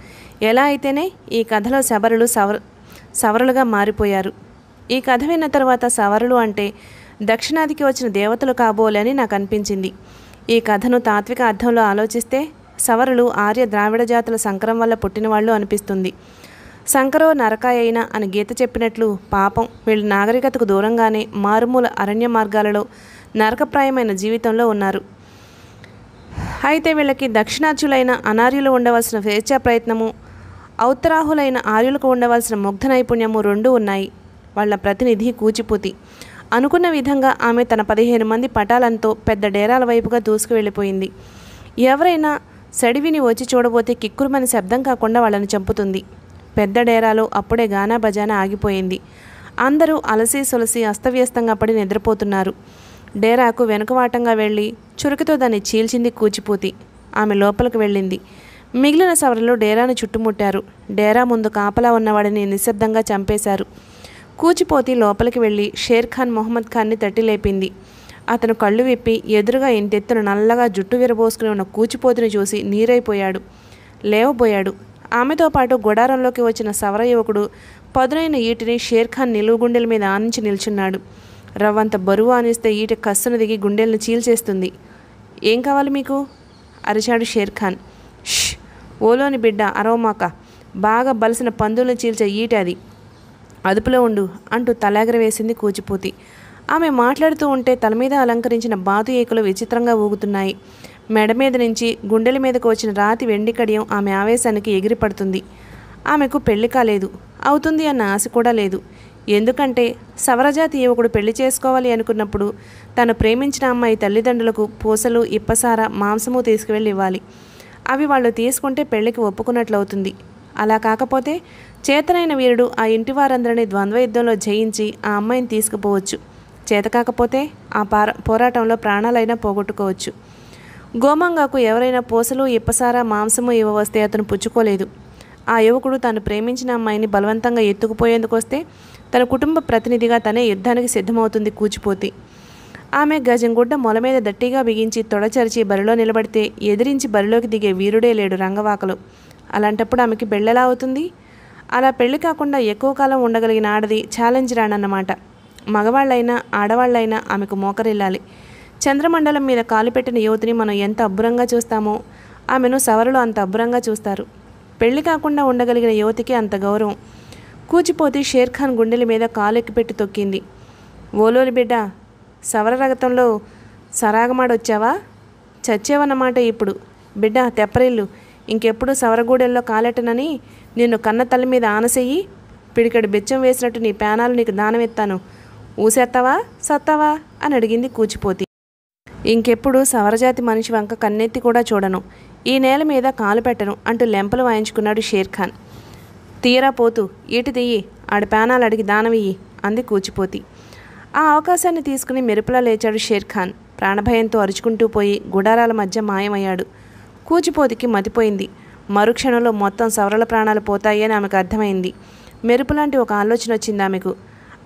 Speaker 1: ఎలా అయితేనే ఈ కథలో శబరులు సవర సవరులుగా మారిపోయారు. ఈ కథ విన్న తర్వాత సవరులు అంటే దక్షిణాదికి వచ్చిన దేవతలు కాబోలే అని నాకు అనిపించింది. ఈ కథను తాత్విక అర్థంలో ఆలోచిస్తే సవరులు ఆర్య ద్రావిడ జాతుల సంకరం వల్ల పుట్టినవాళ్ళు అనిపిస్తుంది. శంకరో నరకాయైన అని గీత చెప్పినట్లు పాపం వీళ్ళు నాగరికతకు దూరంగానే మారుమూల అరణ్య మార్గాలలో నరకప్రాయమైన జీవితంలో ఉన్నారు. అయితే వీళ్ళకి దక్షిణార్చులైన అనార్యులు ఉండవలసిన స్వేచ్ఛా ప్రయత్నము ఔత్తరాహులైన ఆర్యులకు ఉండవలసిన ముగ్ధ నైపుణ్యము రెండూ ఉన్నాయి. వాళ్ళ ప్రతినిధి కూచిపూతి. అనుకున్న విధంగా ఆమె తన పదిహేను మంది పటాలంతో పెద్ద డేరాల వైపుగా దూసుకు వెళ్ళిపోయింది. ఎవరైనా సడివిని వచ్చి చూడబోతే కిక్కురుమని శబ్దం కాకుండా వాళ్ళని చంపుతుంది. పెద్ద డేరాలో అప్పుడే గానా బజానా ఆగిపోయింది. అందరూ అలసి సొలసి అస్తవ్యస్తంగా పడి నిద్రపోతున్నారు. డేరాకు వెనుకవాటంగా వెళ్ళి చురుకుతో దాన్ని చీల్చింది కూచిపూతి. ఆమె లోపలికి వెళ్ళింది. మిగిలిన సవరలు డేరాను చుట్టుముట్టారు. డేరా ముందు కాపలా ఉన్నవాడిని నిశ్శబ్దంగా చంపేశారు. కూచిపోతి లోపలికి వెళ్ళి షేర్ ఖాన్ మొహమ్మద్ ఖాన్ని తట్టి లేపింది. అతను కళ్ళు విప్పి ఎదురుగా ఇంతెత్తున నల్లగా జుట్టు విరబోసుకుని ఉన్న కూచిపోతిని చూసి నీరైపోయాడు. లేవబోయాడు. ఆమెతో పాటు గుడారంలోకి వచ్చిన సవర యువకుడు పదునైన ఈటిని షేర్ ఖాన్ నిలువు గుండెల మీద ఆనించి నిల్చున్నాడు. రవ్వంత బరువు ఆనిస్తే ఈట కస్సును దిగి గుండెల్ని చీల్చేస్తుంది. ఏం కావాలి మీకు? అరిచాడు షేర్ ఖాన్. ష్! ఓలోని బిడ్డ అరవమాక. బాగా బలసిన పందులను చీల్చే ఈట అది. అదుపులో ఉండు అంటూ తలాగరవేసింది కూచిపూతి. ఆమె మాట్లాడుతూ ఉంటే తల మీద అలంకరించిన బాతు ఏకులు విచిత్రంగా ఊగుతున్నాయి. మెడ మీద నుంచి గుండెల మీదకు వచ్చిన రాతి వెండి కడియం ఆమె ఆవేశానికి ఎగిరిపడుతుంది. ఆమెకు పెళ్ళి కాలేదు. అవుతుంది అన్న ఆశ కూడా లేదు. ఎందుకంటే సవరజాతి యువకుడు పెళ్ళి చేసుకోవాలి అనుకున్నప్పుడు తను ప్రేమించిన అమ్మాయి తల్లిదండ్రులకు పూసలు ఇప్పసార మాంసము తీసుకువెళ్ళి ఇవ్వాలి. అవి వాళ్ళు తీసుకుంటే పెళ్ళికి ఒప్పుకున్నట్లవుతుంది. అలా కాకపోతే చేతనైన వీరుడు ఆ ఇంటి వారందరినీ ద్వంద్వ యుద్ధంలో జయించి ఆ అమ్మాయిని తీసుకుపోవచ్చు. చేత కాకపోతే ఆ పార పోరాటంలో ప్రాణాలైనా పోగొట్టుకోవచ్చు. గోమంగాకు ఎవరైనా పూసలు ఇప్పసారా మాంసము ఇవ్వవస్తే అతను పుచ్చుకోలేదు. ఆ యువకుడు తాను ప్రేమించిన అమ్మాయిని బలవంతంగా ఎత్తుకుపోయేందుకు వస్తే తన కుటుంబ ప్రతినిధిగా తనే యుద్ధానికి సిద్ధమవుతుంది కూచిపోతి ఆమె గజంగుడ్డ మొల మీద దట్టిగా బిగించి తొడచరిచి బరిలో నిలబడితే ఎదిరించి బరిలోకి దిగే వీరుడే లేడు రంగవాకలు. అలాంటప్పుడు ఆమెకి పెళ్ళెలా అవుతుంది? అలా పెళ్ళి కాకుండా ఎక్కువ కాలం ఉండగలిగిన ఆడది ఛాలెంజ్ రానన్నమాట మగవాళ్ళైనా ఆడవాళ్ళైనా ఆమెకు మోకరిల్లాలి. చంద్రమండలం మీద కాలు పెట్టిన యువతిని మనం ఎంత అబ్బురంగా చూస్తామో ఆమెను సవరులు అంత అబ్బురంగా చూస్తారు. పెళ్ళి కాకుండా ఉండగలిగిన యువతికి అంత గౌరవం. కూచిపోతి షేర్ ఖాన్ గుండెల మీద కాలు ఎక్కిపెట్టి తొక్కింది. ఓలోలి బిడ్డ సవర రగతంలో సరాగమాడొచ్చావా? చచ్చేవన్నమాట ఇప్పుడు. బిడ్డ తెప్పరిల్లు. ఇంకెప్పుడు సవరగూడెల్లో కాలెట్టనని నిన్ను కన్న తల్లి మీద ఆనసెయ్యి పిడికడు బెచ్చం వేసినట్టు నీ పేనాలు నీకు దానమెత్తాను. ఊసేత్తావా? సత్తావా? అని అడిగింది కూచిపోతి. ఇంకెప్పుడు సవరజాతి మనిషి వంక కన్నెత్తి కూడా చూడను. ఈ నేల మీద కాలు పెట్టను అంటూ లెంపలు వాయించుకున్నాడు షేర్ ఖాన్. తీరా పోతూ ఈటి తీయి ఆడి పేనాలు అడిగి దానమియ్యి అంది కూచిపోతి. ఆ అవకాశాన్ని తీసుకుని మెరుపులా లేచాడు షేర్ఖాన్ ప్రాణభయంతో అరుచుకుంటూ పోయి గుడారాల మధ్య మాయమయ్యాడు. కూచిపోతికి మతిపోయింది. మరుక్షణంలో మొత్తం సవరల ప్రాణాలు పోతాయి అని ఆమెకు అర్థమైంది. మెరుపు లాంటి ఒక ఆలోచన వచ్చింది ఆమెకు.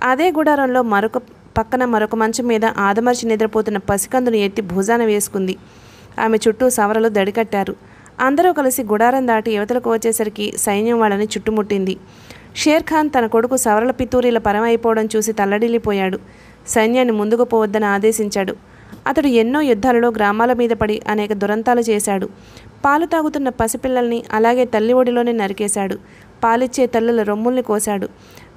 Speaker 1: అదే గుడారంలో మరొక పక్కన మరొక మంచం మీద ఆదమర్చి నిద్రపోతున్న పసికందును ఎత్తి భుజాన వేసుకుంది. ఆమె చుట్టూ సవరలు దడికట్టారు. అందరూ కలిసి గుడారం దాటి యువతలకు వచ్చేసరికి సైన్యం వాళ్ళని చుట్టుముట్టింది. షేర్ ఖాన్ తన కొడుకు సవరల పితూరీల పరమైపోవడం చూసి తల్లడిల్లిపోయాడు. సైన్యాన్ని ముందుకు పోవద్దని ఆదేశించాడు. అతడు ఎన్నో యుద్ధాలలో గ్రామాల మీద పడి అనేక దురంతాలు చేశాడు. పాలు తాగుతున్న పసిపిల్లల్ని అలాగే తల్లి ఒడిలోనే నరికేశాడు. పాలిచ్చే తల్లుల రొమ్ముల్ని కోశాడు.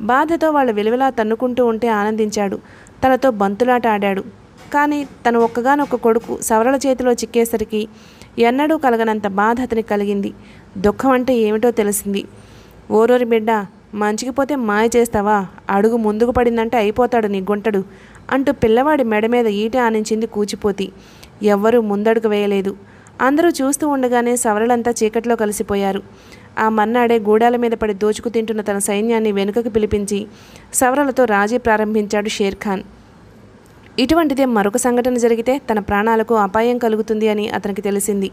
Speaker 1: బాధతో వాళ్ళు విలువలా తన్నుకుంటూ ఉంటే ఆనందించాడు. తనతో బంతులాట ఆడాడు. కానీ తన ఒక్కగానొక్క కొడుకు సవరల చేతిలో చిక్కేసరికి ఎన్నడూ కలగనంత బాధ అతనికి కలిగింది. దుఃఖం అంటే ఏమిటో తెలిసింది. ఓరోరి బిడ్డ మంచికిపోతే మాయ చేస్తావా? అడుగు ముందుకు పడిందంటే అయిపోతాడు నీ గుంటడు. అంటూ పిల్లవాడి మెడ మీద ఈట ఆనించింది కూచిపోతి. ఎవ్వరూ ముందడుగు వేయలేదు. అందరూ చూస్తూ ఉండగానే సవరలంతా చీకట్లో కలిసిపోయారు. ఆ మన్నాడే గూడాల మీద పడి దోచుకు తింటున్న తన సైన్యాన్ని వెనుకకు పిలిపించి సవరలతో రాజీ ప్రారంభించాడు షేర్ ఖాన్. ఇటువంటిదే మరొక సంఘటన జరిగితే తన ప్రాణాలకు అపాయం కలుగుతుంది అని అతనికి తెలిసింది.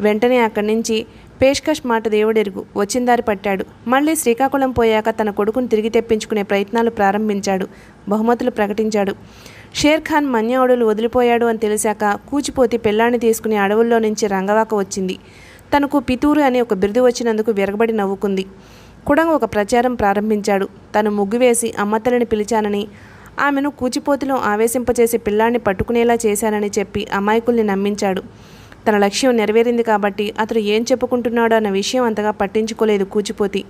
Speaker 1: వెంటనే అక్కడి నుంచి పేష్కష్ మాట దేవుడెరుగు. వచ్చిందారి పట్టాడు. మళ్ళీ శ్రీకాకుళం పోయాక తన కొడుకును తిరిగి తెప్పించుకునే ప్రయత్నాలు ప్రారంభించాడు. బహుమతులు ప్రకటించాడు. షేర్ ఖాన్ మన్యావుడులు వదిలిపోయాడు అని తెలిసాక కూచిపోతి పిల్లాన్ని తీసుకుని అడవుల్లో నుంచి రంగవాక వచ్చింది. తనకు పితూరు అనే ఒక బిరుదు వచ్చినందుకు విరగబడి నవ్వుకుంది. కుడంగ ఒక ప్రచారం ప్రారంభించాడు. తను ముగ్గు వేసి అమ్మతలని పిలిచానని ఆమెను కూచిపోతిలో ఆవేశింపచేసి పిల్లాన్ని పట్టుకునేలా చేశానని చెప్పి అమాయకుల్ని నమ్మించాడు. తన లక్ష్యం నెరవేరింది కాబట్టి అతడు ఏం చెప్పుకుంటున్నాడో అన్న విషయం అంతగా పట్టించుకోలేదు కూచిపోతి.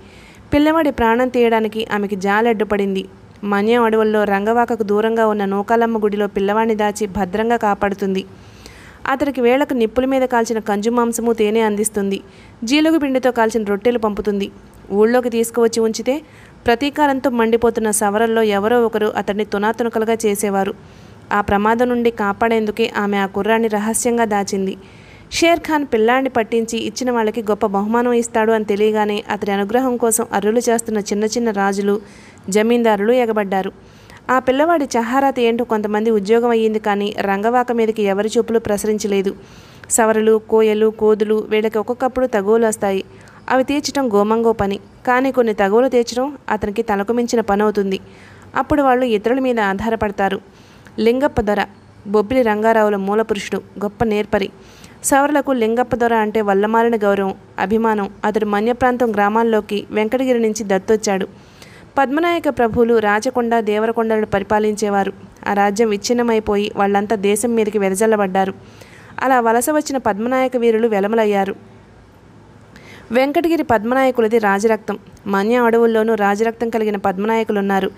Speaker 1: పిల్లవాడి ప్రాణం తీయడానికి ఆమెకి జాలడ్డుపడింది మన్యం అడవుల్లో రంగవాకకు దూరంగా ఉన్న నూకాలమ్మ గుడిలో పిల్లవాడిని దాచి భద్రంగా కాపాడుతుంది. అతడికి వేళకు నిప్పుల మీద కాల్చిన కంజు మాంసము తేనె అందిస్తుంది. జీలుగు పిండితో కాల్చిన రొట్టెలు పంపుతుంది. ఊళ్ళోకి తీసుకువచ్చి ఉంచితే ప్రతీకారంతో మండిపోతున్న సవరల్లో ఎవరో ఒకరు అతన్ని తునాతునకలుగా చేసేవారు. ఆ ప్రమాదం నుండి కాపాడేందుకే ఆమె ఆ కుర్రాన్ని రహస్యంగా దాచింది. షేర్ ఖాన్ పిల్లాన్ని పట్టించి ఇచ్చిన వాళ్ళకి గొప్ప బహుమానం ఇస్తాడు అని తెలియగానే అతడి అనుగ్రహం కోసం అర్రులు చేస్తున్న చిన్న చిన్న రాజులు జమీందారులు ఎగబడ్డారు. ఆ పిల్లవాడి చహారాత ఏంటో కొంతమంది ఉద్యోగం అయ్యింది కానీ రంగవాక మీదకి ఎవరి చూపులు ప్రసరించలేదు. సవరలు కోయలు కోదులు వీళ్ళకి ఒక్కొక్కప్పుడు తగువలు వస్తాయి. అవి తీర్చడం గోమంగో పని. కానీ కొన్ని తగువలు తీర్చడం అతనికి తలకు మించిన పని అవుతుంది. అప్పుడు వాళ్ళు ఇతరుల మీద ఆధారపడతారు. లింగప్ప దొర బొబ్బిలి రంగారావుల మూలపురుషుడు గొప్ప నేర్పరి. సవరలకు లింగప్ప దొర అంటే వల్లమాలిన గౌరవం అభిమానం. అతడు మన్యప్రాంతం గ్రామాల్లోకి వెంకటగిరి నుంచి దత్తొచ్చాడు. పద్మనాయక ప్రభువులు రాచకొండ దేవరకొండలను పరిపాలించేవారు. ఆ రాజ్యం విచ్ఛిన్నమైపోయి వాళ్ళంతా దేశం మీదకి వెదజల్లబడ్డారు. అలా వలస వచ్చిన పద్మనాయక వీరులు వెలమలయ్యారు. వెంకటగిరి పద్మనాయకులది రాజరక్తం. మన్య అడవుల్లోనూ రాజరక్తం కలిగిన పద్మనాయకులున్నారు.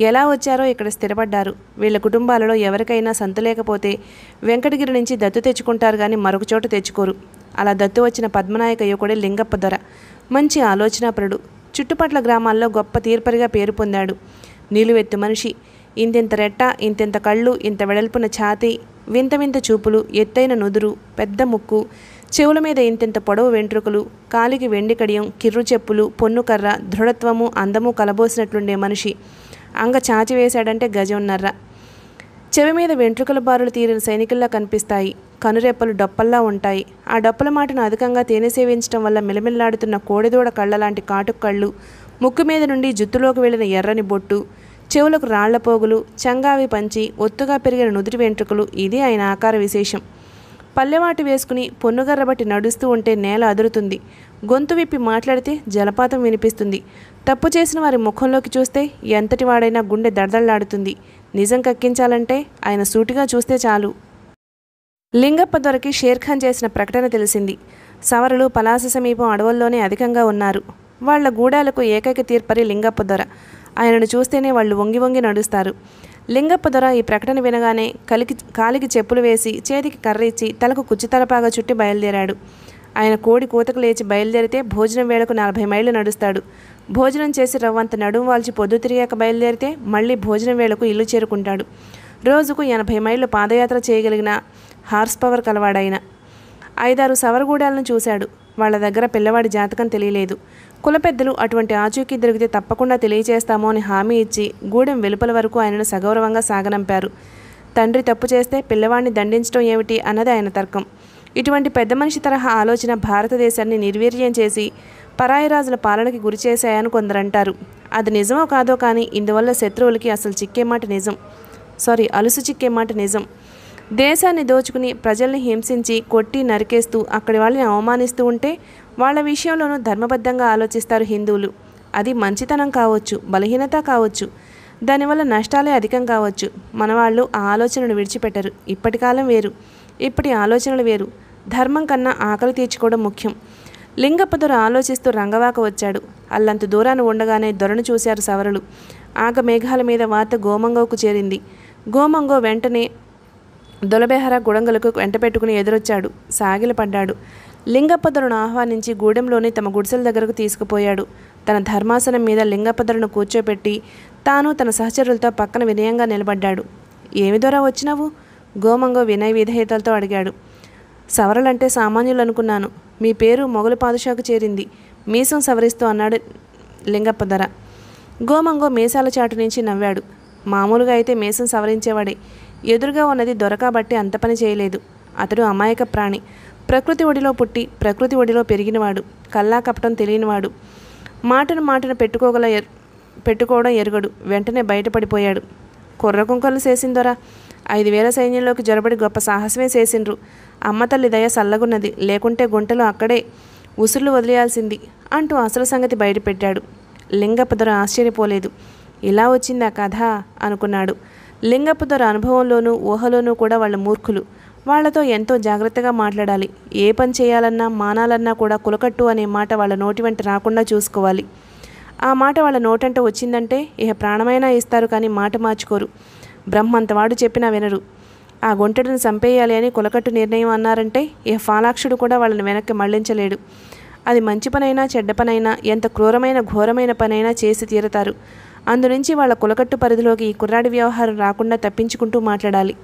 Speaker 1: ఎలా వచ్చారో ఇక్కడ స్థిరపడ్డారు. వీళ్ళ కుటుంబాలలో ఎవరికైనా సంత లేకపోతే వెంకటగిరి నుంచి దత్తు తెచ్చుకుంటారు కానీ మరొక చోట తెచ్చుకోరు. అలా దత్తు వచ్చిన పద్మనాయక యువకుడే లింగప్ప దొర. మంచి ఆలోచనాపరుడు. చుట్టుపట్ల గ్రామాల్లో గొప్ప తీర్పరిగా పేరు పొందాడు. నిలువెత్తు మనిషి. ఇంతింత రెట్ట ఇంతింత కళ్ళు ఇంత వెడల్పున ఛాతీ వింత వింత చూపులు ఎత్తైన నుదురు పెద్ద ముక్కు చెవుల మీద ఇంతింత పొడవు వెంట్రుకలు కాలికి వెండి కడియం కిర్రు చెప్పులు పొన్నుకర్ర దృఢత్వము అందము కలబోసినట్లుండే మనిషి. అంగ చాచి వేశాడంటే గజంన్నర్ర చెవి మీద వెంట్రుకల బారులు తీరిన సైనికుల్లా కనిపిస్తాయి. కనురెప్పలు డొప్పల్లా ఉంటాయి. ఆ డప్పుల మాటను అధికంగా తేనె సేవించడం వల్ల మిలమిల్లాడుతున్న కోడిదూడ కళ్ళ లాంటి కాటుక కళ్ళు ముక్కు మీద నుండి జుత్తులోకి వెళ్ళిన ఎర్రని బొట్టు చెవులకు రాళ్ళ పోగులు చంగావి పంచి ఒత్తుగా పెరిగిన నుదుటి వెంట్రుకలు ఇది ఆయన ఆకార విశేషం. పల్లెవాటి వేసుకుని పొన్నుగర్రబట్టి నడుస్తూ ఉంటే నేల అదురుతుంది. గొంతు విప్పి మాట్లాడితే జలపాతం వినిపిస్తుంది. తప్పు చేసిన వారి ముఖంలోకి చూస్తే ఎంతటి వాడైనా గుండె దడదళ్ళాడుతుంది నిజం కక్కించాలంటే ఆయన సూటిగా చూస్తే చాలు. లింగప్ప దొరకి షేర్ఖాన్ చేసిన ప్రకటన తెలిసింది. సవరులు పలాస సమీపం అడవుల్లోనే అధికంగా ఉన్నారు. వాళ్ళ గూడాలకు ఏకైక తీర్పరి లింగప్ప దొర. ఆయనను చూస్తేనే వాళ్ళు వంగి వంగి నడుస్తారు. లింగప్ప దొర ఈ ప్రకటన వినగానే కలికి కాలికి చెప్పులు వేసి చేతికి కర్ర ఇచ్చి తలకు కుచ్చితలపాగా చుట్టి బయలుదేరాడు. ఆయన కోడి కూతకు లేచి బయలుదేరితే భోజనం వేళకు నలభై మైళ్ళు నడుస్తాడు. భోజనం చేసి రవ్వంత నడుము వాల్చి పొద్దు తిరిగాక బయలుదేరితే మళ్ళీ భోజనం వేళకు ఇల్లు చేరుకుంటాడు. రోజుకు ఎనభై మైళ్ళు పాదయాత్ర చేయగలిగిన హార్స్ పవర్ కలవాడైన. ఐదారు సవరగూడాలను చూశాడు. వాళ్ళ దగ్గర పిల్లవాడి జాతకం తెలియలేదు. కుల పెద్దలు అటువంటి ఆచూకీ దొరికితే తప్పకుండా తెలియచేస్తామో అని హామీ ఇచ్చి గూడెం వెలుపల వరకు ఆయనను సగౌరవంగా సాగనంపారు. తండ్రి తప్పు చేస్తే పిల్లవాడిని దండించడం ఏమిటి అన్నది ఆయన తర్కం. ఇటువంటి పెద్ద మనిషి తరహా ఆలోచన భారతదేశాన్ని నిర్వీర్యం చేసి పరాయి రాజుల పాలనకి గురి చేశాయని కొందరంటారు అది నిజమో కాదో కానీ ఇందువల్ల శత్రువులకి అసలు చిక్కే మాట నిజం. సారీ అలుసు చిక్కే మాట నిజం. దేశాన్ని దోచుకుని ప్రజల్ని హింసించి కొట్టి నరికేస్తూ అక్కడి వాళ్ళని అవమానిస్తూ ఉంటే వాళ్ళ విషయంలోనూ ధర్మబద్ధంగా ఆలోచిస్తారు హిందువులు. అది మంచితనం కావచ్చు బలహీనత కావచ్చు దానివల్ల నష్టాలే అధికం కావచ్చు. మన వాళ్ళు ఆ ఆలోచనను విడిచిపెట్టరు. ఇప్పటి కాలం వేరు. ఇప్పటి ఆలోచనలు వేరు. ధర్మం కన్నా ఆకలి తీర్చుకోవడం ముఖ్యం. లింగపదురు ఆలోచిస్తూ రంగవాక వచ్చాడు. అల్లంత దూరాన ఉండగానే దొరను చూశారు సవరులు. ఆగ మేఘాల మీద వాత గోమంగోకు చేరింది. గోమంగో వెంటనే దొలబెహర గుడంగలకు వెంట పెట్టుకుని ఎదురొచ్చాడు. సాగిలపడ్డాడు లింగప్పదరును ఆహ్వానించి గూడెంలోని తమ గుడిసెల దగ్గరకు తీసుకుపోయాడు. తన ధర్మాసనం మీద లింగప్పదరును కూర్చోపెట్టి తాను తన సహచరులతో పక్కన వినయంగా నిలబడ్డాడు. ఏమి దొర వచ్చినావు? గోమంగో వినయ విధేయతలతో అడిగాడు. సవరలంటే సామాన్యులు అనుకున్నాను మీ పేరు మొగలు పాదుషాకు చేరింది. మీసం సవరిస్తూ అన్నాడు లింగప్ప ధర. గోమంగో మీసాల చాటు నుంచి నవ్వాడు. మామూలుగా అయితే మీసం సవరించేవాడే. ఎదురుగా ఉన్నది దొరకబట్టి అంత పని చేయలేదు. అతడు అమాయక ప్రాణి. ప్రకృతి ఒడిలో పుట్టి ప్రకృతి ఒడిలో పెరిగినవాడు. కల్లా కపటం తెలియనివాడు. మాటను మాటను పెట్టుకోగల ఎర్- పెట్టుకోవడం ఎరుగడు. వెంటనే బయటపడిపోయాడు. కుర్ర కుంకలు చేసిందొరా ఐదు వేల సైన్యంలోకి జొరబడి గొప్ప సాహసమే చేసిండ్రు. అమ్మ తల్లి దయ సల్లగున్నది. లేకుంటే గుంటలు అక్కడే ఉసుర్లు వదిలేయాల్సింది అంటూ అసలు సంగతి బయటపెట్టాడు. లింగప్ప ఆశ్చర్యపోలేదు. ఇలా వచ్చింది ఆ కథ? అనుకున్నాడు. లింగప్ప అనుభవంలోనూ ఊహలోనూ కూడా వాళ్ళ మూర్ఖులు. వాళ్ళతో ఎంతో జాగ్రత్తగా మాట్లాడాలి. ఏ పని చేయాలన్నా మానాలన్నా కూడా కులకట్టు అనే మాట వాళ్ళ నోటి వెంట రాకుండా చూసుకోవాలి. ఆ మాట వాళ్ళ నోటంట వచ్చిందంటే ఇహ ప్రాణమైనా ఇస్తారు కానీ మాట మార్చుకోరు. బ్రహ్మంతవాడు చెప్పినా వినరు. ఆ గుంటడిని చంపేయాలి అని కులకట్టు నిర్ణయం అన్నారంటే ఏ ఫాలాక్షుడు కూడా వాళ్ళని వెనక్కి మళ్ళించలేడు. అది మంచి పనైనా చెడ్డ పనైనా ఎంత క్రూరమైన ఘోరమైన పనైనా చేసి తీరతారు. అందునుంచి వాళ్ళ కులకట్టు పరిధిలోకి ఈ కుర్రాడి వ్యవహారం రాకుండా తప్పించుకుంటూ మాట్లాడాలి.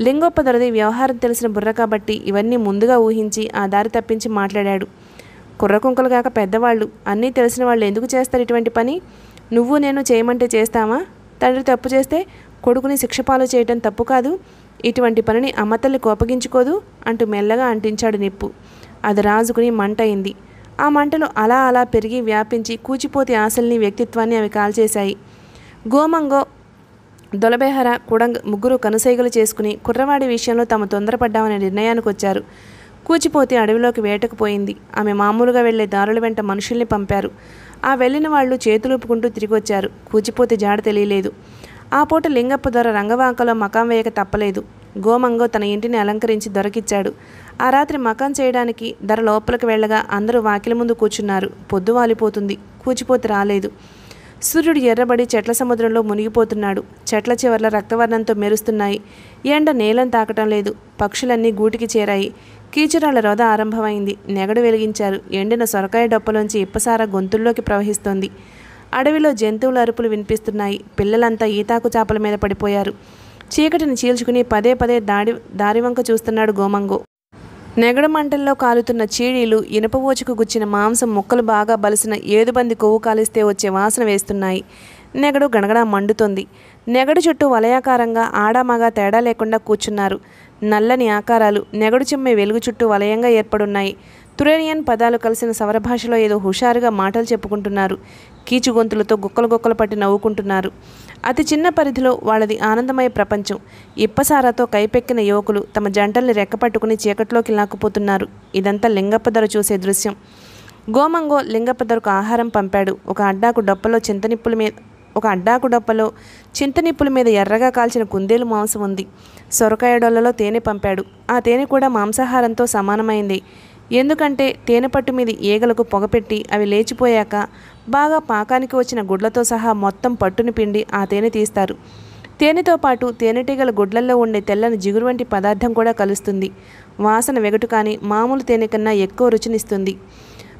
Speaker 1: లింగొప్ప వ్యవహారం తెలిసిన బుర్ర కాబట్టి ఇవన్నీ ముందుగా ఊహించి ఆ దారి తప్పించి మాట్లాడాడు. కుర్ర కుంకలు కాక పెద్దవాళ్ళు అన్నీ తెలిసిన వాళ్ళు ఎందుకు చేస్తారు ఇటువంటి పని? నువ్వు నేను చేయమంటే చేస్తావా? తండ్రి తప్పు చేస్తే కొడుకుని శిక్షపాలు చేయటం తప్పు కాదు. ఇటువంటి పనిని అమ్మతల్లి కోపగించుకోదు అంటూ మెల్లగా అంటించాడు నిప్పు. అది రాజుకుని మంట అయింది. ఆ మంటలు అలా అలా పెరిగి వ్యాపించి కూచిపోతే ఆశల్ని వ్యక్తిత్వాన్ని అవి కాల్చేశాయి. గోమంగో దొలబెహర కుడంగ్ ముగ్గురు కనుసైగలు చేసుకుని కుర్రవాడి విషయంలో తాము తొందరపడ్డామనే నిర్ణయానికి వచ్చారు. కూచిపోతే అడవిలోకి వేటకు పోయింది. ఆమె మామూలుగా వెళ్ళే దారుల వెంట మనుషుల్ని పంపారు. ఆ వెళ్ళిన వాళ్ళు చేతులూపుకుంటూ తిరిగి వచ్చారు కూచిపోతే జాడ తెలియలేదు. ఆ పూట లింగప్ప దొర రంగవాంకలో మకాం వేయక తప్పలేదు. గోమంగో తన ఇంటిని అలంకరించి దొరకిచ్చాడు. ఆ రాత్రి మకాం చేయడానికి ధర లోపలికి వెళ్ళగా అందరూ వాకిలి ముందు కూర్చున్నారు. పొద్దు వాలిపోతుంది. కూచిపోతే రాలేదు. సూర్యుడు ఎర్రబడి చెట్ల సముద్రంలో మునిగిపోతున్నాడు. చెట్ల చివర్ల రక్తవర్ణంతో మెరుస్తున్నాయి. ఎండ నేలం తాకటం లేదు. పక్షులన్నీ గూటికి చేరాయి. కీచురాళ్ళ రోద ఆరంభమైంది. నెగడు వెలిగించారు. ఎండిన సొరకాయ డొప్పలోంచి ఇప్పసార గొంతుల్లోకి ప్రవహిస్తోంది. అడవిలో జంతువుల అరుపులు వినిపిస్తున్నాయి. పిల్లలంతా ఈతాకు చేపల మీద పడిపోయారు. చీకటిని చీల్చుకుని పదే పదే దాడి దారివంక చూస్తున్నాడు గోమంగు. నెగడ మంటల్లో కాలుతున్న చీడీలు ఇనుపవోచుకు గుచ్చిన మాంసం ముక్కలు బాగా బలిసిన ఏదుబంది కొవ్వు కాలిస్తే వచ్చే వాసన వేస్తున్నాయి. నెగడు గణగడా మండుతోంది. నెగడు చుట్టూ వలయాకారంగా ఆడమగా తేడా లేకుండా కూర్చున్నారు. నల్లని ఆకారాలు నెగడు చిమ్మే వెలుగు చుట్టూ వలయంగా ఏర్పడున్నాయి. తురేనియన్ పదాలు కలిసిన సవర భాషలో ఏదో హుషారుగా మాటలు చెప్పుకుంటున్నారు. కీచు గొంతులతో గుక్కలు గుక్కలు పట్టి నవ్వుకుంటున్నారు. అతి చిన్న పరిధిలో వాళ్ళది ఆనందమయ ప్రపంచం. ఇప్పసారాతో కైపెక్కిన యువకులు తమ జంటల్ని రెక్కపట్టుకుని చీకట్లోకి లాక్కుపోతున్నారు. ఇదంతా లింగప్ప చూసే దృశ్యం. గోమంగో లింగప్పధరకు ఆహారం పంపాడు. ఒక అడ్డాకు డొప్పలో చింతనిప్పుల మీద ఒక అడ్డాకు డొప్పలో చింతనిప్పుల మీద ఎర్రగా కాల్చిన కుందేలు మాంసం ఉంది. సొరకాయ డొల్లలో తేనె పంపాడు. ఆ తేనె కూడా మాంసాహారంతో సమానమైంది. ఎందుకంటే తేనె పట్టు మీద ఈగలకు పొగపెట్టి అవి లేచిపోయాక బాగా పాకానికి వచ్చిన గుడ్లతో సహా మొత్తం పట్టుని పిండి ఆ తేనె తీస్తారు. తేనెతో పాటు తేనెటీగల గుడ్లల్లో ఉండే తెల్లని జిగురు వంటి పదార్థం కూడా కలుస్తుంది. వాసన వెగటు కానీ మామూలు తేనె కన్నా ఎక్కువ రుచినిస్తుంది.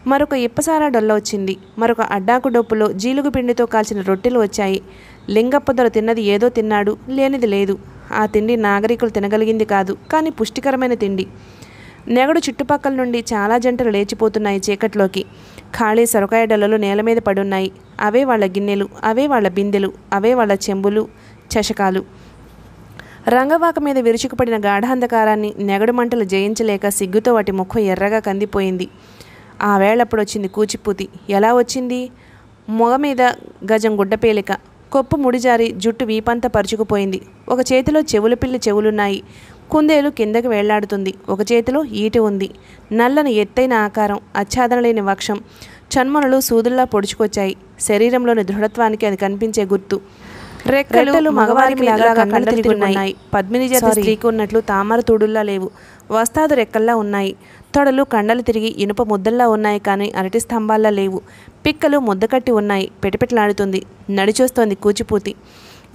Speaker 1: మరొక ఇప్పసారా డొల్ల వచ్చింది. మరొక అడ్డాకు డొప్పులో జీలుగు పిండితో కాల్చిన రొట్టెలు వచ్చాయి. లింగప్పదొర తిన్నది ఏదో తిన్నాడు లేనిది లేదు. ఆ తిండి నాగరికులు తినగలిగింది కాదు కానీ పుష్టికరమైన తిండి. నెగడు చుట్టుపక్కల నుండి చాలా జంటలు లేచిపోతున్నాయి చీకట్లోకి. ఖాళీ సొరకాయ డొల్లలు నేల మీద పడున్నాయి. అవే వాళ్ళ గిన్నెలు అవే వాళ్ళ బిందెలు అవే వాళ్ళ చెంబులు చషకాలు. రంగవాక మీద విరుచుకుపడిన గాఢాంధకారాన్ని నెగడు మంటలు జయించలేక సిగ్గుతో వాటి ముఖం ఎర్రగా కందిపోయింది. ఆ వేళప్పుడు వచ్చింది కూచిపూతి. ఎలా వచ్చింది? మొగ మీద గజం గుడ్డపేలిక కొప్పు ముడిజారి జుట్టు వీపంతా పరుచుకుపోయింది. ఒక చేతిలో చెవుల పిల్లి చెవులున్నాయి. కుందేలు కిందకి వేళ్ళాడుతుంది ఒక చేతిలో ఈటి ఉంది. నల్లని ఎత్తైన ఆకారం ఆచ్ఛాదన లేని వక్షం. చన్మనులు సూదుల్లా పొడుచుకొచ్చాయి. శరీరంలోని దృఢత్వానికి అది కనిపించే గుర్తు. రెక్కలు మగవారికి లాగా కళ్ళు పద్మిని జాతి స్త్రీకి ఉన్నట్లు తామర తూడుల్లా లేవు. వస్తాదు రెక్కల్లా ఉన్నాయి. తొడలు కండలు తిరిగి ఇనుప ముద్దల్లా ఉన్నాయి కానీ అరటి స్తంభాల్లా లేవు. పిక్కలు ముద్దకట్టి ఉన్నాయి. పెటపెటలాడుతుంది. నడిచొస్తోంది కూచిపూతి.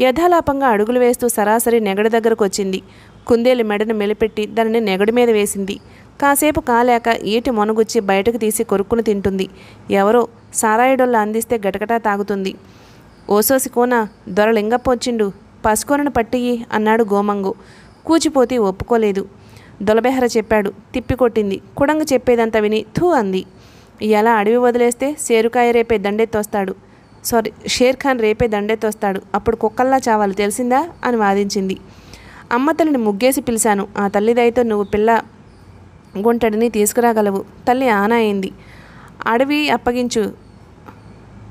Speaker 1: యథాలాపంగా అడుగులు వేస్తూ సరాసరి నెగడి దగ్గరకు వచ్చింది కుందేలు మెడను మెలిపెట్టి దానిని నెగడి మీద వేసింది. కాసేపు కాలేక ఈటి మొనగుచ్చి బయటకు తీసి కొరుక్కును తింటుంది. ఎవరో సారాయిడొల్ల అందిస్తే గటగటా తాగుతుంది. ఓసోసి కోన దొర లింగప్ప వచ్చిండు పసుకోనను పట్టియి అన్నాడు గోమంగు. కూచిపోతి ఒప్పుకోలేదు. దొలబెహర చెప్పాడు. తిప్పికొట్టింది కుడంగ చెప్పేదంతా విని థూ అంది. ఎలా అడవి వదిలేస్తే సేరుకాయ రేపే దండెత్తొస్తాడు. సారీ షేర్ ఖాన్ రేపే దండెత్తొస్తాడు. అప్పుడు కుక్కల్లా చావాలి తెలిసిందా? అని వాదించింది. అమ్మ తల్లిని ముగ్గేసి పిలిచాను. ఆ తల్లిదైతే నువ్వు పిల్ల గుంటడిని తీసుకురాగలవు. తల్లి ఆనా అయింది. అడవి అప్పగించు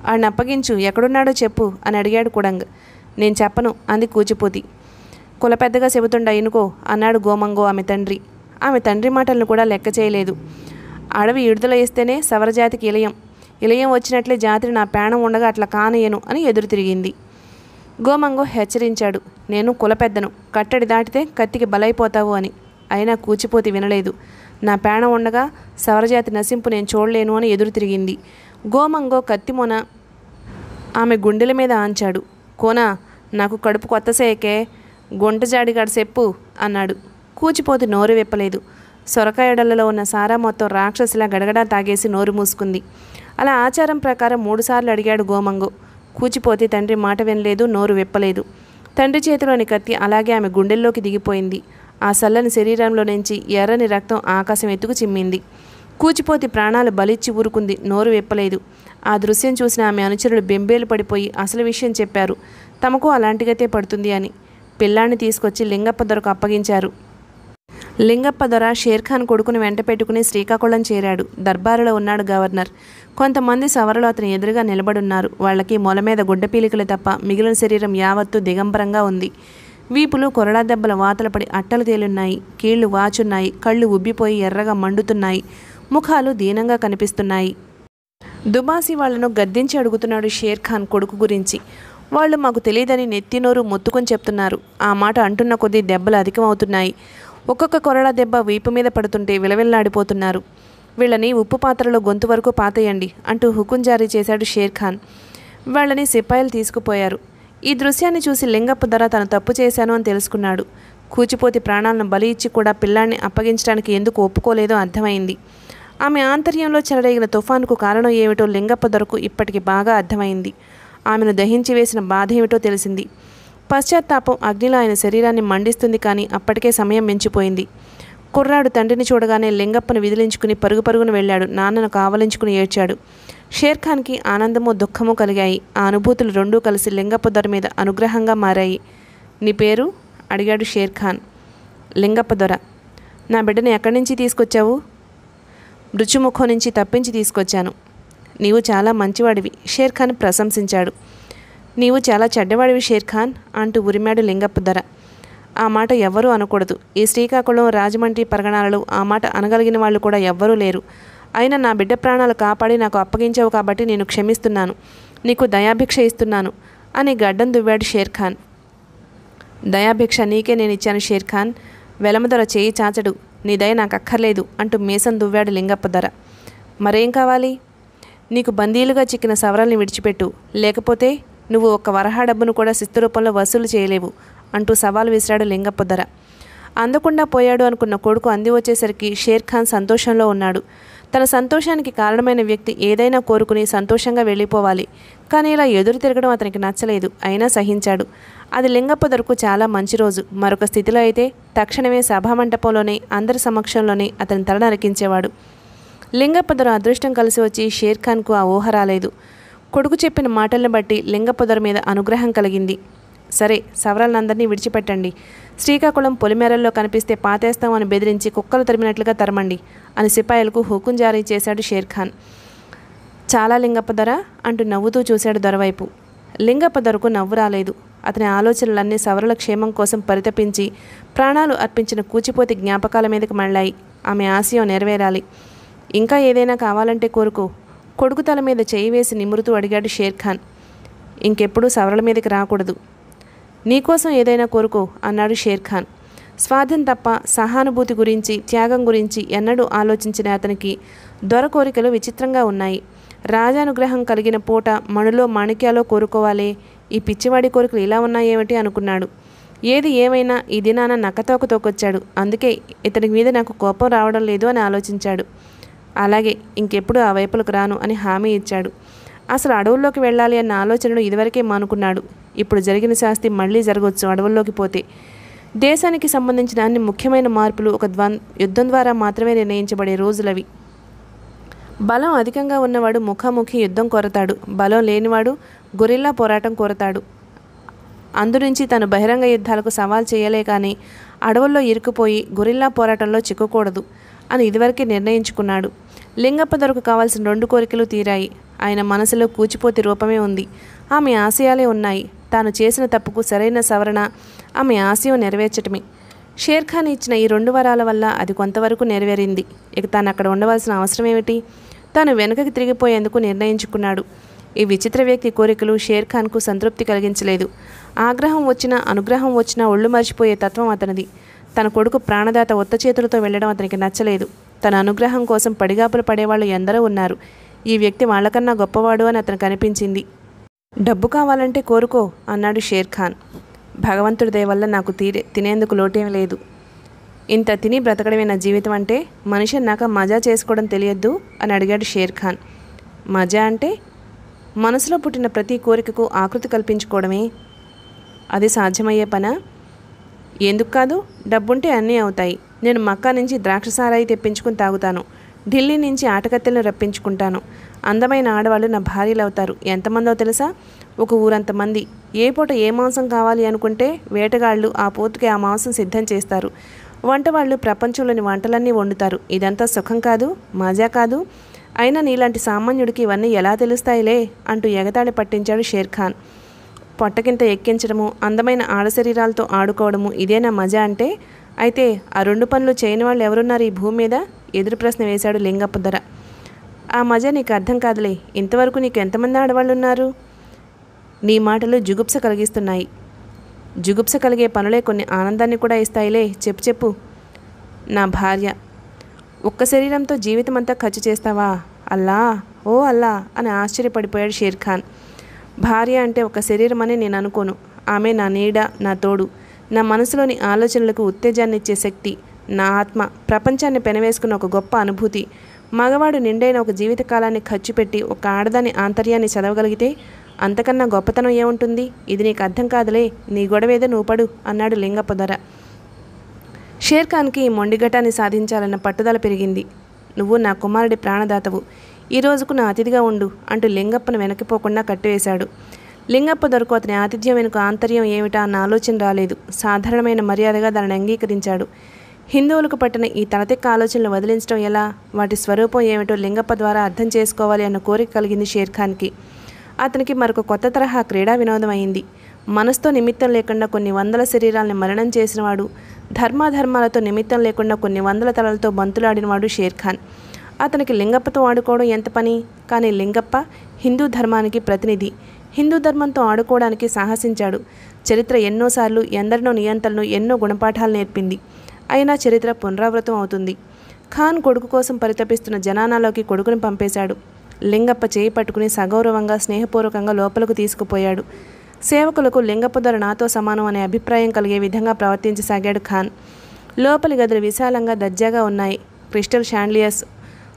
Speaker 1: ఆడిని అప్పగించు. ఎక్కడున్నాడో చెప్పు అని అడిగాడు కుడంగ్. నేను చెప్పను అంది కూచిపోతి. కుల పెద్దగా ఇనుకో అన్నాడు గోమంగో ఆమె తండ్రి. ఆమె తండ్రి మాటలను కూడా లెక్క చేయలేదు. అడవి విడుదల ఇస్తేనే సవరజాతికి ఇలయం. ఇలయం వచ్చినట్లే జాతిని నా ప్రాణం ఉండగా అట్లా కానయ్యను అని ఎదురు తిరిగింది. గోమంగో హెచ్చరించాడు. నేను కుల పెద్దను. కట్టడి దాటితే కత్తికి బలైపోతావు అని. అయినా కూచిపోతి వినలేదు. నా ప్రాణం ఉండగా సవరజాతి నశింపు నేను చూడలేను అని ఎదురు తిరిగింది. గోమంగో కత్తిమొన ఆమె గుండెల మీద ఆంచాడు. కోనా నాకు కడుపు కొత్త సేకే. గుంటజాడిగాడు చెప్పు అన్నాడు. కూచిపోతి నోరు విప్పలేదు. సొరకాయడలలో ఉన్న సారా మొత్తం రాక్షసిలా గడగడా తాగేసి నోరు మూసుకుంది. అలా ఆచారం ప్రకారం మూడుసార్లు అడిగాడు గోమంగు. కూచిపోతి తండ్రి మాట వినలేదు నోరు విప్పలేదు. తండ్రి చేతిలోని కత్తి అలాగే ఆమె గుండెల్లోకి దిగిపోయింది. ఆ సల్లని శరీరంలో నుంచి ఎర్రని రక్తం ఆకాశం ఎత్తుకు చిమ్మింది. కూచిపోతి ప్రాణాలు బలిచ్చి ఊరుకుంది నోరు విప్పలేదు. ఆ దృశ్యం చూసిన ఆమె అనుచరులు బెంబేలు పడిపోయి అసలు విషయం చెప్పారు. తమకు అలాంటి గతే పడుతుంది అని. పిల్లాన్ని తీసుకొచ్చి లింగప్ప దొరకు అప్పగించారు. లింగప్ప దొర షేర్ఖాన్ కొడుకుని వెంట పెట్టుకుని శ్రీకాకుళం చేరాడు. దర్బారులో ఉన్నాడు గవర్నర్. కొంతమంది సవరలు అతని ఎదురుగా నిలబడున్నారు. వాళ్ళకి మొల మీద గుడ్డ పీలికలు తప్ప మిగిలిన శరీరం యావత్తు దిగంబరంగా ఉంది. వీపులు కొరడా దెబ్బల వాతలు పడి అట్టలు తేలున్నాయి. కీళ్ళు వాచున్నాయి. కళ్ళు ఉబ్బిపోయి ఎర్రగా మండుతున్నాయి. ముఖాలు దీనంగా కనిపిస్తున్నాయి. దుబాసి వాళ్ళను గద్దించి అడుగుతున్నాడు షేర్ఖాన్ కొడుకు గురించి. వాళ్ళు మాకు తెలియదని నెత్తినోరు మొత్తుకొని చెప్తున్నారు. ఆ మాట అంటున్న కొద్దీ దెబ్బలు అధికమవుతున్నాయి. ఒక్కొక్క కొరడా దెబ్బ వీపు మీద పడుతుంటే విలవిల్లాడిపోతున్నారు. వీళ్ళని ఉప్పు పాత్రలో గొంతు వరకు పాతేయండి అంటూ హుకుం జారీ చేశాడు షేర్ ఖాన్. వాళ్ళని సిపాయిలు తీసుకుపోయారు. ఈ దృశ్యాన్ని చూసి లింగప్ప ధర తను తప్పు చేశాను అని తెలుసుకున్నాడు. కూచిపోతి ప్రాణాలను బలి ఇచ్చి కూడా పిల్లాన్ని అప్పగించడానికి ఎందుకు ఒప్పుకోలేదో అర్థమైంది. ఆమె ఆంతర్యంలో చెలరేగిన తుఫానుకు కారణం ఏమిటో లింగప్ప దొరకు ఇప్పటికి బాగా అర్థమైంది. ఆమెను దహించి వేసిన బాధ ఏమిటో తెలిసింది. పశ్చాత్తాపం అగ్నిలో ఆయన శరీరాన్ని మండిస్తుంది కానీ అప్పటికే సమయం మించిపోయింది. కుర్రాడు తండ్రిని చూడగానే లింగప్పను విదిలించుకుని పరుగు పరుగున వెళ్ళాడు. నాన్నను కావలించుకుని ఏడ్చాడు. షేర్ఖాన్కి ఆనందము దుఃఖము కలిగాయి. ఆ అనుభూతులు రెండూ కలిసి లింగప్ప దొర మీద అనుగ్రహంగా మారాయి. నీ పేరు? అడిగాడు షేర్ఖాన్. లింగప్ప దొర. నా బిడ్డను ఎక్కడి నుంచి తీసుకొచ్చావు? మృత్యుముఖం నుంచి తప్పించి తీసుకొచ్చాను. నీవు చాలా మంచివాడివి షేర్ఖాన్ ప్రశంసించాడు. నీవు చాలా చెడ్డవాడివి షేర్ఖాన్ అంటూ ఉరిమాడు లింగప్ప ధర. ఆ మాట ఎవ్వరూ అనకూడదు. ఈ శ్రీకాకుళం రాజమండ్రి పరగణాలలో ఆ మాట అనగలిగిన వాళ్ళు కూడా ఎవ్వరూ లేరు. అయినా నా బిడ్డ ప్రాణాలు కాపాడి నాకు అప్పగించావు కాబట్టి నేను క్షమిస్తున్నాను. నీకు దయాభిక్ష ఇస్తున్నాను అని గడ్డం దువ్వాడు షేర్ఖాన్ దయాభిక్ష నీకే నేను ఇచ్చాను షేర్ఖాన్ వెలమదొర చేయి చాచడు. నీ దయ నాకు అక్కర్లేదు అంటూ మీసం దువ్వాడు లింగప్ప ధర. మరేం కావాలి? నీకు బందీలుగా చిక్కిన సవరాల్ని విడిచిపెట్టు. లేకపోతే నువ్వు ఒక్క వరహా డబ్బును కూడా శిస్తు రూపంలో వసూలు చేయలేవు అంటూ సవాల్ విసిరాడు లింగప్ప ధర. అందకుండా పోయాడు అనుకున్న కొడుకు అంది వచ్చేసరికి షేర్ ఖాన్ సంతోషంలో ఉన్నాడు. తన సంతోషానికి కారణమైన వ్యక్తి ఏదైనా కోరుకుని సంతోషంగా వెళ్ళిపోవాలి. కానీ ఇలా ఎదురు తిరగడం అతనికి నచ్చలేదు. అయినా సహించాడు. అది లింగప్పదరకు చాలా మంచి రోజు. మరొక స్థితిలో అయితే తక్షణమే సభామంటపంలోనే అందరి సమక్షంలోనే అతని తల నరికించేవాడు లింగప్ప దొర అదృష్టం కలిసి వచ్చి షేర్ ఖాన్కు ఆ ఊహ రాలేదు. కొడుకు చెప్పిన మాటలను బట్టి లింగప్ప దొర మీద అనుగ్రహం కలిగింది. సరే సవరాలందరినీ విడిచిపెట్టండి. శ్రీకాకుళం పొలిమేరల్లో కనిపిస్తే పాతేస్తామని బెదిరించి కుక్కలు తరిమినట్లుగా తరమండి అని సిపాయిలకు హుకుం జారీ చేశాడు షేర్ ఖాన్ చాలా లింగప్ప అంటూ నవ్వుతూ చూశాడు దొరవైపు. లింగప్ప నవ్వు రాలేదు. అతని ఆలోచనలన్నీ సవరల క్షేమం కోసం పరితపించి ప్రాణాలు అర్పించిన కూచిపోతి జ్ఞాపకాల మీదకి మళ్ళాయి. ఆమె ఆశయం నెరవేరాలి. ఇంకా ఏదైనా కావాలంటే కోరుకో. కొడుకు తల మీద చేయి వేసి నిమురుతూ అడిగాడు షేర్ ఖాన్. ఇంకెప్పుడు సవరల మీదకి రాకూడదు. నీకోసం ఏదైనా కోరుకో అన్నాడు షేర్ ఖాన్. స్వార్థం తప్ప సహానుభూతి గురించి త్యాగం గురించి ఎన్నడూ ఆలోచించిన అతనికి దొర కోరికలు విచిత్రంగా ఉన్నాయి. రాజానుగ్రహం కలిగిన పూట మణులో మాణిక్యాలో కోరుకోవాలే ఈ పిచ్చివాడి కోరికలు ఇలా ఉన్నాయేమిటి అనుకున్నాడు. ఏది ఏమైనా ఈ దినాన నక్కతోక తోకొచ్చాడు. అందుకే ఇతని మీద నాకు కోపం రావడం లేదు అని ఆలోచించాడు. అలాగే ఇంకెప్పుడు ఆ వైపులకు రాను అని హామీ ఇచ్చాడు. అసలు అడవుల్లోకి వెళ్ళాలి అన్న ఆలోచనను ఇదివరకే మానుకున్నాడు. ఇప్పుడు జరిగిన శాస్తి మళ్ళీ జరగవచ్చు అడవుల్లోకి పోతే. దేశానికి సంబంధించిన అన్ని ముఖ్యమైన మార్పులు ఒక ద్వం యుద్ధం ద్వారా మాత్రమే నిర్ణయించబడే రోజులవి. బలం అధికంగా ఉన్నవాడు ముఖాముఖి యుద్ధం కోరతాడు. బలం లేనివాడు గొరిల్లా పోరాటం కోరతాడు. అందునుంచి తను బహిరంగ యుద్ధాలకు సవాల్ చేయలే కానీ అడవుల్లో ఇరుకుపోయి గొరిల్లా పోరాటంలో చిక్కకూడదు అని ఇదివరకే నిర్ణయించుకున్నాడు. లింగప్ప దొరకు కావాల్సిన రెండు కోరికలు తీరాయి. ఆయన మనసులో కూచిపోతి రూపమే ఉంది. ఆమె ఆశయాలే ఉన్నాయి. తాను చేసిన తప్పుకు సరైన సవరణ ఆమె ఆశయం నెరవేర్చటమే. షేర్ ఖాన్ ఇచ్చిన ఈ రెండు వరాల వల్ల అది కొంతవరకు నెరవేరింది. ఇక తాను అక్కడ ఉండవలసిన అవసరం ఏమిటి? తాను వెనుకకి తిరిగిపోయేందుకు నిర్ణయించుకున్నాడు. ఈ విచిత్ర వ్యక్తి కోరికలు షేర్ ఖాన్కు సంతృప్తి కలిగించలేదు. ఆగ్రహం వచ్చినా అనుగ్రహం వచ్చినా ఒళ్ళు మర్చిపోయే తత్వం అతనిది. తన కొడుకు ప్రాణదాత ఒత్త చేతులతో వెళ్ళడం అతనికి నచ్చలేదు. తన అనుగ్రహం కోసం పడిగాపులు పడేవాళ్ళు ఎందరో ఉన్నారు. ఈ వ్యక్తి వాళ్ళకన్నా గొప్పవాడు అని అతను కనిపించింది డబ్బు కావాలంటే కోరుకో అన్నాడు షేర్ ఖాన్. భగవంతుడి దయవల్ల నాకు తీరే తినేందుకు లోటేం లేదు. ఇంత తిని బ్రతకడమే నా జీవితం అంటే మనిషి నాక మజా చేసుకోవడం తెలియద్దు అని అడిగాడు షేర్ ఖాన్. మజా అంటే? మనసులో పుట్టిన ప్రతి కోరికకు ఆకృతి కల్పించుకోవడమే. అది సాధ్యమయ్యే పనా? ఎందుకు కాదు డబ్బుంటే అన్నీ అవుతాయి. నేను మక్కా నుంచి ద్రాక్షసారాయి తెప్పించుకుని తాగుతాను. ఢిల్లీ నుంచి ఆటకత్తెలను రప్పించుకుంటాను. అందమైన ఆడవాళ్ళు నా భార్యలు అవుతారు ఎంతమందో తెలుసా? ఒక ఊరంత మంది. ఏ పూట ఏ మాంసం కావాలి అనుకుంటే వేటగాళ్ళు ఆ పూతకి ఆ మాంసం సిద్ధం చేస్తారు. వంట వాళ్ళు ప్రపంచంలోని వంటలన్నీ వండుతారు. ఇదంతా సుఖం కాదు? మజా కాదు? అయినా నీలాంటి సామాన్యుడికి ఇవన్నీ ఎలా తెలుస్తాయిలే? అంటూ ఎగతాళి పట్టించాడు షేర్ఖాన్ పొట్టకింత ఎక్కించడము అందమైన ఆడ శరీరాలతో ఆడుకోవడము ఇదేనా మజా అంటే అయితే ఆ రెండు పనులు చేయని వాళ్ళు ఎవరున్నారు ఈ భూమి మీద? ఎదురు ప్రశ్న వేశాడు లింగప్ప ధర. ఆ మజా నీకు అర్థం కాదులే. ఇంతవరకు నీకు ఎంతమంది ఆడవాళ్ళు ఉన్నారు నీ మాటలు జుగుప్స కలిగిస్తున్నాయి. జుగుప్స కలిగే పనులే కొన్ని ఆనందాన్ని కూడా ఇస్తాయిలే. చెప్పు చెప్పు. నా భార్య ఒక్క శరీరంతో జీవితం అంతా ఖర్చు చేస్తావా? అల్లా ఓ అల్లా అని ఆశ్చర్యపడిపోయాడు షేర్ ఖాన్ భార్య అంటే ఒక శరీరం అని నేను అనుకోను. ఆమె నా నీడ నా తోడు. నా మనసులోని ఆలోచనలకు ఉత్తేజాన్ని ఇచ్చే శక్తి నా ఆత్మ ప్రపంచాన్ని పెనవేసుకున్న ఒక గొప్ప అనుభూతి. మగవాడు నిండైన ఒక జీవితకాలాన్ని ఖర్చు పెట్టి ఒక ఆడదాని ఆంతర్యాన్ని చదవగలిగితే అంతకన్నా గొప్పతనం ఏముంటుంది? ఇది నీకు అర్థం కాదులే నీ గొడవేదో నువ్వు పడు అన్నాడు లింగప్ప ధర. షేర్ ఖాన్కి ఈ మొండిఘటాన్ని సాధించాలన్న పట్టుదల పెరిగింది. నువ్వు నా కుమారుడి ప్రాణదాతవు. ఈ రోజుకు నా అతిథిగా ఉండు అంటూ లింగప్పను వెనక్కిపోకుండా కట్టివేశాడు. లింగప్ప దొరకు అతని ఆతిథ్యం వెనుక ఆంతర్యం ఏమిటా అన్న ఆలోచన రాలేదు. సాధారణమైన మర్యాదగా దానిని అంగీకరించాడు. హిందువులకు పట్టిన ఈ తలతెక్క ఆలోచనలు వదిలించడం ఎలా? వాటి స్వరూపం ఏమిటో లింగప్ప ద్వారా అర్థం చేసుకోవాలి అన్న కోరిక కలిగింది షేర్ఖాన్కి. అతనికి మరొక కొత్త తరహా క్రీడా వినోదం అయింది. మనసుతో నిమిత్తం లేకుండా కొన్ని వందల శరీరాల్ని మరణం చేసినవాడు ధర్మాధర్మాలతో నిమిత్తం లేకుండా కొన్ని వందల తలలతో బంతులాడినవాడు షేర్ ఖాన్ అతనికి లింగప్పతో ఆడుకోవడం ఎంత పని? కానీ లింగప్ప హిందూ ధర్మానికి ప్రతినిధి. హిందూ ధర్మంతో ఆడుకోవడానికి సాహసించాడు. చరిత్ర ఎన్నోసార్లు ఎందరినో నియంతలను ఎన్నో గుణపాఠాలు నేర్పింది. అయినా చరిత్ర పునరావృతం అవుతుంది. ఖాన్ కొడుకు కోసం పరితపిస్తున్న జనానాలోకి కొడుకుని పంపేశాడు. లింగప్ప చేయి పట్టుకుని సగౌరవంగా స్నేహపూర్వకంగా లోపలకు తీసుకుపోయాడు. సేవకులకు లింగప్ప ధర నాతో సమానం అనే అభిప్రాయం కలిగే విధంగా ప్రవర్తించసాగాడు ఖాన్. లోపలి గదులు విశాలంగా దర్జాగా ఉన్నాయి. క్రిస్టల్ షాండ్లియర్స్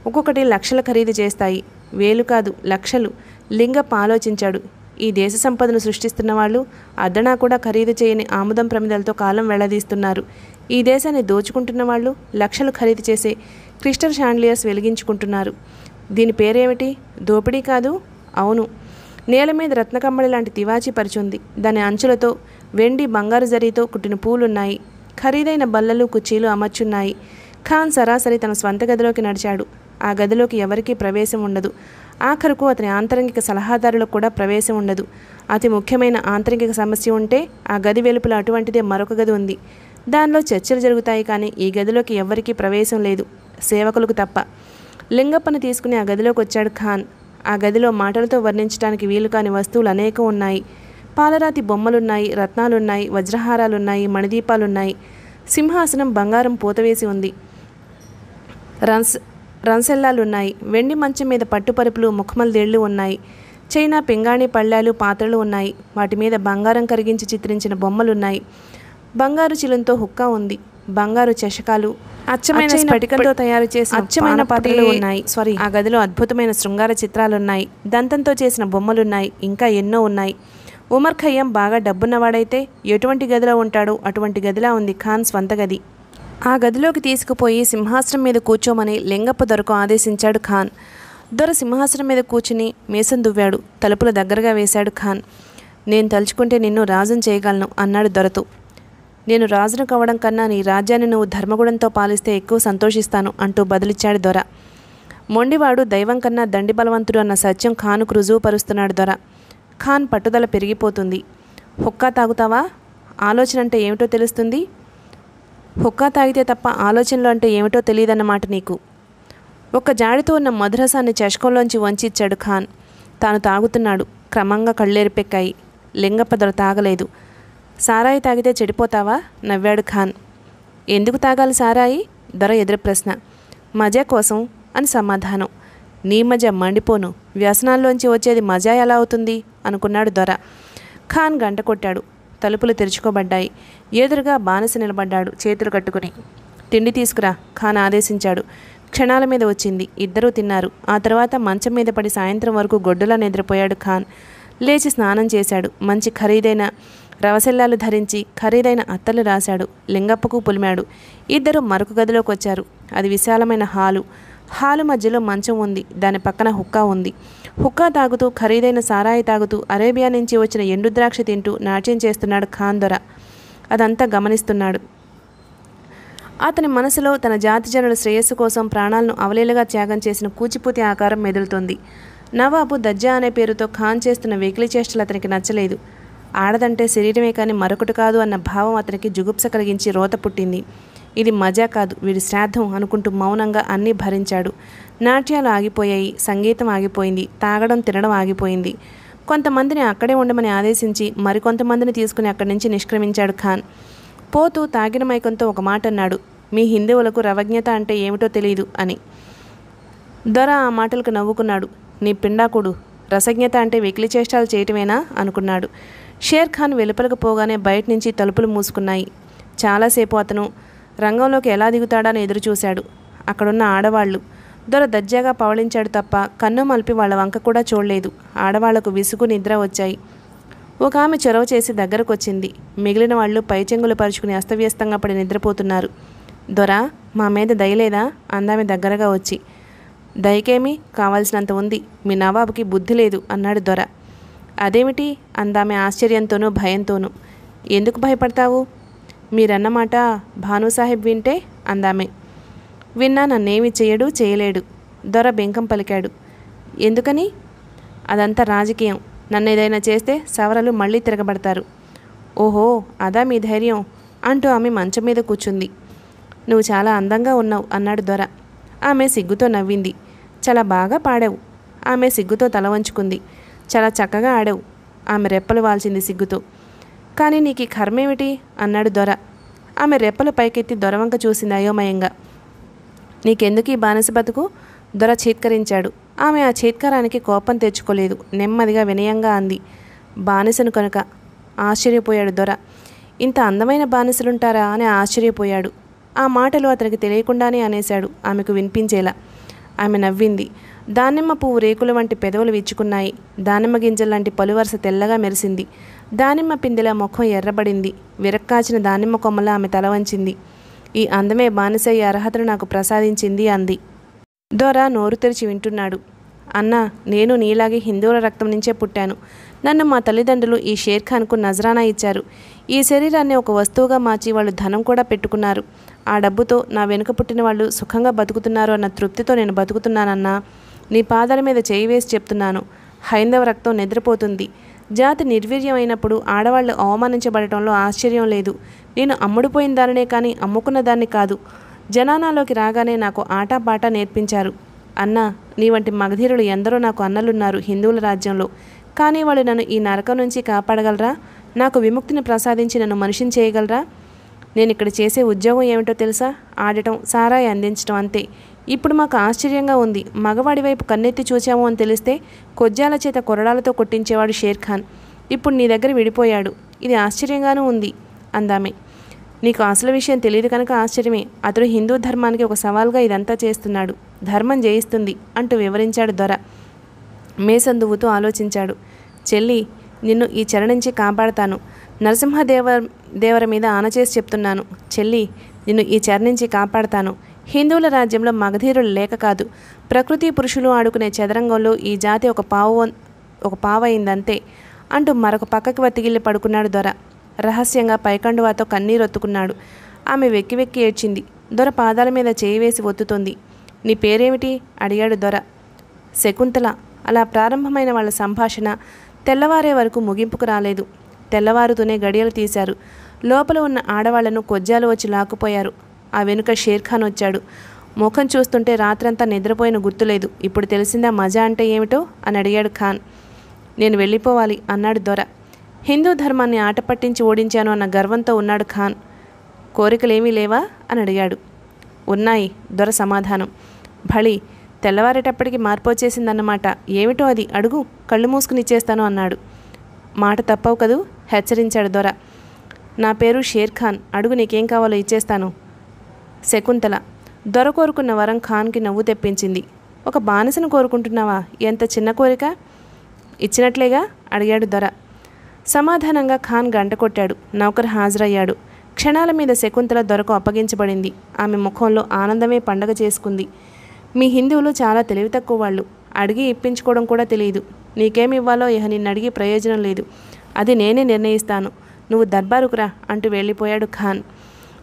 Speaker 1: ఒక్కొక్కటి లక్షల ఖరీదు చేస్తాయి. వేలు కాదు లక్షలు. లింగప్ప ఆలోచించాడు. ఈ దేశ సంపదను సృష్టిస్తున్న వాళ్ళు అద్దనా కూడా ఖరీదు చేయని ఆముదం ప్రమిదలతో కాలం వెళ్ళదీస్తున్నారు. ఈ దేశాన్ని దోచుకుంటున్న వాళ్ళు లక్షలు ఖరీదు చేసే క్రిస్టల్ షాండ్లియర్స్ వెలిగించుకుంటున్నారు. దీని పేరేమిటి? దోపిడీ కాదు అవును. నేల మీద రత్నకమ్మడి లాంటి తివాచి పరిచుంది. దాని అంచులతో వెండి బంగారు జరీతో కుట్టిన పూలున్నాయి. ఖరీదైన బల్లలు కుర్చీలు అమర్చున్నాయి. ఖాన్ సరాసరి తన స్వంత గదిలోకి నడిచాడు. ఆ గదిలోకి ఎవరికీ ప్రవేశం ఉండదు. ఆఖరుకు అతని ఆంతరంగిక సలహాదారులకు కూడా ప్రవేశం ఉండదు. అతి ముఖ్యమైన ఆంతరంగిక సమస్య ఉంటే ఆ గది వెలుపల అటువంటిదే మరొక గది ఉంది. దానిలో చర్చలు జరుగుతాయి కానీ ఈ గదిలోకి ఎవ్వరికీ ప్రవేశం లేదు. సేవకులకు తప్ప. లింగప్పని తీసుకుని ఆ గదిలోకి వచ్చాడు ఖాన్. ఆ గదిలో మాటలతో వర్ణించడానికి వీలు కాని వస్తువులు అనేకం ఉన్నాయి. పాలరాతి బొమ్మలున్నాయి రత్నాలున్నాయి వజ్రహారాలున్నాయి మణిదీపాలున్నాయి. సింహాసనం బంగారం పూతవేసి ఉంది. రన్స్ రన్సెల్లాలున్నాయి వెండి మంచం మీద పట్టుపరుపులు ముఖమల్దేళ్ళు ఉన్నాయి. చైనా పింగాణి పళ్ళాలు పాత్రలు ఉన్నాయి. వాటి మీద బంగారం కరిగించి చిత్రించిన బొమ్మలున్నాయి. బంగారు చిలంతో హుక్కా ఉంది. బంగారు చషకాలు అచ్చమైన స్ఫటికంతో తయారు చేసిన అచ్చమైన పాత్రలు ఉన్నాయి. సారీ. ఆ గదిలో అద్భుతమైన శృంగార చిత్రాలున్నాయి. దంతంతో చేసిన బొమ్మలున్నాయి. ఇంకా ఎన్నో ఉన్నాయి. ఉమర్ ఖయ్యం బాగా డబ్బున్నవాడైతే ఎటువంటి గదిలో ఉంటాడో అటువంటి గదిలా ఉంది ఖాన్ స్వంత గది. ఆ గదిలోకి తీసుకుపోయి సింహాసనం మీద కూర్చోమని లింగప్ప దొరకు ఆదేశించాడు ఖాన్. దొర సింహాసనం మీద కూర్చుని మీసం దువ్వాడు. తలుపుల దగ్గరగా వేశాడు ఖాన్. నేను తలుచుకుంటే నిన్ను రాజును చేయగలను అన్నాడు దొరతో. నేను రాజును కావడం కన్నా నీ రాజ్యాన్ని నువ్వు ధర్మగుణంతో పాలిస్తే ఎక్కువ సంతోషిస్తాను అంటూ బదిలిచ్చాడు దొర. మొండివాడు దైవం కన్నా దండి బలవంతుడు అన్న సత్యం ఖానుకు రుజువుపరుస్తున్నాడు దొర. ఖాన్ పట్టుదల పెరిగిపోతుంది. హుక్కా తాగుతావా? ఆలోచన అంటే ఏమిటో తెలుస్తుంది? హుక్కా తాగితే తప్ప ఆలోచనలు అంటే ఏమిటో తెలియదన్నమాట నీకు? ఒక జాడితో ఉన్న మధురసాన్ని చషకంలోంచి వంచిచ్చాడు ఖాన్. తాను తాగుతున్నాడు. క్రమంగా కళ్ళేరిపెక్కాయి లింగప్ప తాగలేదు. సారాయి తాగితే చెడిపోతావా? నవ్వాడు ఖాన్. ఎందుకు తాగాలి సారాయి? దొర ఎదురు ప్రశ్న. మజా కోసం అని సమాధానం. నీ మజా మండిపోను. వ్యసనాల్లోంచి వచ్చేది మజా ఎలా అవుతుంది? అనుకున్నాడు దొర. ఖాన్ గంట కొట్టాడు. తలుపులు తెరుచుకోబడ్డాయి. ఎదురుగా బానిస నిలబడ్డాడు చేతులు కట్టుకుని. తిండి తీసుకురా ఖాన్ ఆదేశించాడు. క్షణాల మీద వచ్చింది. ఇద్దరూ తిన్నారు. ఆ తర్వాత మంచం మీద పడి సాయంత్రం వరకు గొడ్డులా నిద్రపోయాడు ఖాన్. లేచి స్నానం చేశాడు. మంచి ఖరీదైన రవసెల్లాలు ధరించి ఖరీదైన అత్తలు రాశాడు. లింగప్పకు పులిమాడు. ఇద్దరు మరొక గదిలోకి వచ్చారు అది విశాలమైన హాలు. హాలు మధ్యలో మంచం ఉంది. దాని పక్కన హుక్కా ఉంది. హుక్కా తాగుతూ ఖరీదైన సారాయి తాగుతూ అరేబియా నుంచి వచ్చిన ఎండు ద్రాక్ష తింటూ నాట్యం చేస్తున్నాడు ఖాన్ దొర అదంతా గమనిస్తున్నాడు. అతని మనసులో తన జాతి జనుల శ్రేయస్సు కోసం ప్రాణాలను అవలీలగా త్యాగం చేసిన కూచిపూతి ఆకారం మెదులుతోంది. నవాబు దజ్జా అనే పేరుతో ఖాన్ చేస్తున్న వెకిలి చేష్టలు అతనికి నచ్చలేదు. ఆడదంటే శరీరమే కానీ మరొకటి కాదు అన్న భావం అతనికి జుగుప్స కలిగించి రోత పుట్టింది. ఇది మజా కాదు వీడి శ్రాద్ధం అనుకుంటూ మౌనంగా అన్నీ భరించాడు. నాట్యాలు ఆగిపోయాయి సంగీతం ఆగిపోయింది తాగడం తినడం ఆగిపోయింది. కొంతమందిని అక్కడే ఉండమని ఆదేశించి మరికొంతమందిని తీసుకుని అక్కడి నుంచి నిష్క్రమించాడు ఖాన్. పోతూ తాగిన మైకంతో ఒక మాట అన్నాడు మీ హిందువులకు రవజ్ఞత అంటే ఏమిటో తెలియదు అని. దొర ఆ మాటలకు నవ్వుకున్నాడు నీ పిండాకుడు రసజ్ఞత అంటే వెకిలి చేష్టాలు చేయటమేనా అనుకున్నాడు. షేర్ ఖాన్ వెలుపలకు పోగానే బయట నుంచి తలుపులు మూసుకున్నాయి. చాలాసేపు అతను రంగంలోకి ఎలా దిగుతాడని ఎదురు చూశాడు. అక్కడున్న ఆడవాళ్ళు దొర దర్జాగా పవళించాడు తప్ప కన్ను మలిపి వాళ్ళ వంక కూడా చూడలేదు. ఆడవాళ్ళకు విసుగు నిద్ర వచ్చాయి. ఒక ఆమె చొరవ చేసి దగ్గరకు వచ్చింది మిగిలిన వాళ్ళు పైచెంగులు పరుచుకుని అస్తవ్యస్తంగా పడి నిద్రపోతున్నారు. దొర మా మీద దయలేదా అందామె దగ్గరగా వచ్చి. దయకేమి? కావాల్సినంత ఉంది. మీ నవాబుకి బుద్ధి లేదు అన్నాడు దొర. అదేమిటి? అందామె ఆశ్చర్యంతోనూ భయంతోనూ. ఎందుకు భయపడతావు? మీరన్నమాట భానుసాహెబ్ వింటే అందామె. విన్నా నన్నేమి చేయడు చేయలేడు. దొర బెంకం పలికాడు. ఎందుకని? అదంతా రాజకీయం. నన్ను ఏదైనా చేస్తే సవరలు మళ్ళీ తిరగబడతారు. ఓహో అదా మీ ధైర్యం అంటూ ఆమె మంచం మీద కూర్చుంది. నువ్వు చాలా అందంగా ఉన్నావు అన్నాడు దొర. ఆమె సిగ్గుతో నవ్వింది. చాలా బాగా పాడావు. ఆమె సిగ్గుతో తల వంచుకుంది. చాలా చక్కగా ఆడావు. ఆమె రెప్పలు వాల్చింది సిగ్గుతో. కానీ నీకు ఈ కర్మేమిటి? అన్నాడు దొర. ఆమె రెప్పలు పైకెత్తి దొరవంక చూసింది అయోమయంగా. నీకెందుకు ఈ బానిస బతుకు? దొర చీత్కరించాడు. ఆమె ఆ చీత్కారానికి కోపం తెచ్చుకోలేదు. నెమ్మదిగా వినయంగా అంది. బానిసను కనుక ఆశ్చర్యపోయాడు దొర. ఇంత అందమైన బానిసలుంటారా అని ఆశ్చర్యపోయాడు. ఆ మాటలు అతనికి తెలియకుండానే అనేశాడు ఆమెకు వినిపించేలా. ఆమె నవ్వింది. దానిమ్మ పువ్వు రేకుల వంటి పెదవులు విచ్చుకున్నాయి దానిమ్మ గింజలాంటి పలువరస తెల్లగా మెరిసింది. దానిమ్మ పిందెల ముఖం ఎర్రబడింది. విరక్కాచిన దానిమ్మ కొమ్మల ఆమె తల వంచింది. ఈ అందమే బానిసయ్య అర్హతను నాకు ప్రసాదించింది అంది. దొర నోరు తెరిచి వింటున్నాడు. అన్నా నేను నీలాగే హిందువుల రక్తం నుంచే పుట్టాను. నన్ను మా తల్లిదండ్రులు ఈ షేర్ ఖాన్కు నజరానా ఇచ్చారు. ఈ శరీరాన్ని ఒక వస్తువుగా మార్చి వాళ్ళు ధనం కూడా పెట్టుకున్నారు. ఆ డబ్బుతో నా వెనుక పుట్టిన వాళ్ళు సుఖంగా బతుకుతున్నారు అన్న తృప్తితో నేను బతుకుతున్నానన్నా. నీ పాదాల మీద చేయి వేసి చెప్తున్నాను. హైందవ రక్తం నిద్రపోతుంది. జాతి నిర్వీర్యమైనప్పుడు ఆడవాళ్ళు అవమానించబడటంలో ఆశ్చర్యం లేదు. నేను అమ్ముడుపోయిన దానినే కానీ అమ్ముకున్న దాన్ని కాదు. జనానాలోకి రాగానే నాకు ఆటాపాట నేర్పించారు. అన్న నీ వంటి మగధీరులు ఎందరో నాకు అన్నలున్నారు హిందువుల రాజ్యంలో. కానీ వాళ్ళు నన్ను ఈ నరకం నుంచి కాపాడగలరా? నాకు విముక్తిని ప్రసాదించి నన్ను మనిషిని చేయగలరా? నేను ఇక్కడ చేసే ఉద్యోగం ఏమిటో తెలుసా? ఆడటం సారాయి అందించడం అంతే. ఇప్పుడు మాకు ఆశ్చర్యంగా ఉంది. మగవాడి వైపు కన్నెత్తి చూచాము అని తెలిస్తే కొజ్జాల చేత కొరడాలతో కొట్టించేవాడు షేర్ ఖాన్. ఇప్పుడు నీ దగ్గర విడిపోయాడు. ఇది ఆశ్చర్యంగానూ ఉంది అందామే. నీకు అసలు విషయం తెలియదు కనుక ఆశ్చర్యమే. అతడు హిందూ ధర్మానికి ఒక సవాల్గా ఇదంతా చేస్తున్నాడు. ధర్మం జయిస్తుంది అంటూ వివరించాడు దొర. మేసందువుతూ ఆలోచించాడు. చెల్లి నిన్ను ఈ చెర నుంచి కాపాడతాను. నరసింహదేవ దేవర మీద ఆనచేసి చెప్తున్నాను. చెల్లి నిన్ను ఈ చెర నుంచి కాపాడతాను. హిందువుల రాజ్యంలో మగధీరులు లేక కాదు. ప్రకృతి పురుషులు ఆడుకునే చదరంగంలో ఈ జాతి ఒక పావు ఒక పావైందంతే అంటూ మరొక పక్కకి వత్తిగిల్లి పడుకున్నాడు దొర. రహస్యంగా పైకండువాతో కన్నీరొత్తుకున్నాడు. ఆమె వెక్కి వెక్కి ఏడ్చింది. దొర పాదాల మీద చేయి వేసి ఒత్తుతోంది. నీ పేరేమిటి? అడిగాడు దొర. శకుంతల. అలా ప్రారంభమైన వాళ్ళ సంభాషణ తెల్లవారే వరకు ముగింపుకు రాలేదు. తెల్లవారుతూనే గడియలు తీశారు. లోపల ఉన్న ఆడవాళ్ళను కొజ్జాలు వచ్చి లాక్కుపోయారు. ఆ వెనుక షేర్ఖాన్ వచ్చాడు. ముఖం చూస్తుంటే రాత్రంతా నిద్రపోయిన గుర్తులేదు ఇప్పుడు తెలిసిందా మజా అంటే ఏమిటో? అని అడిగాడు ఖాన్. నేను వెళ్ళిపోవాలి అన్నాడు దొర. హిందూ ధర్మాన్ని ఆట పట్టించి ఓడించాను అన్న గర్వంతో ఉన్నాడు ఖాన్. కోరికలేమీ లేవా? అని అడిగాడు. ఉన్నాయి దొర సమాధానం. భళి తెల్లవారేటప్పటికి మార్పు వచ్చేసిందన్నమాట. ఏమిటో అది? అడుగు. కళ్ళు మూసుకుని ఇచ్చేస్తాను అన్నాడు. మాట తప్పవు కదూ? హెచ్చరించాడు దొర. నా పేరు షేర్ ఖాన్. అడుగు నీకేం కావాలో ఇచ్చేస్తాను. శకుంతల దొర కోరుకున్న వరం ఖాన్కి నవ్వు తెప్పించింది. ఒక బానిసను కోరుకుంటున్నావా? ఎంత చిన్న కోరిక? ఇచ్చినట్లేగా అడిగాడు దొర. సమాధానంగా ఖాన్ గంట కొట్టాడు. నౌకర్ హాజరయ్యాడు. క్షణాల మీద శకుంతల దొరకు అప్పగించబడింది. ఆమె ముఖంలో ఆనందమే పండగ చేసుకుంది. మీ హిందువులు చాలా తెలివి తక్కువ వాళ్ళు. అడిగి ఇప్పించుకోవడం కూడా తెలియదు. నీకేమివ్వాలో ఇహ నిన్ను అడిగి ప్రయోజనం లేదు. అది నేనే నిర్ణయిస్తాను. నువ్వు దర్బారుకురా అంటూ వెళ్ళిపోయాడు ఖాన్.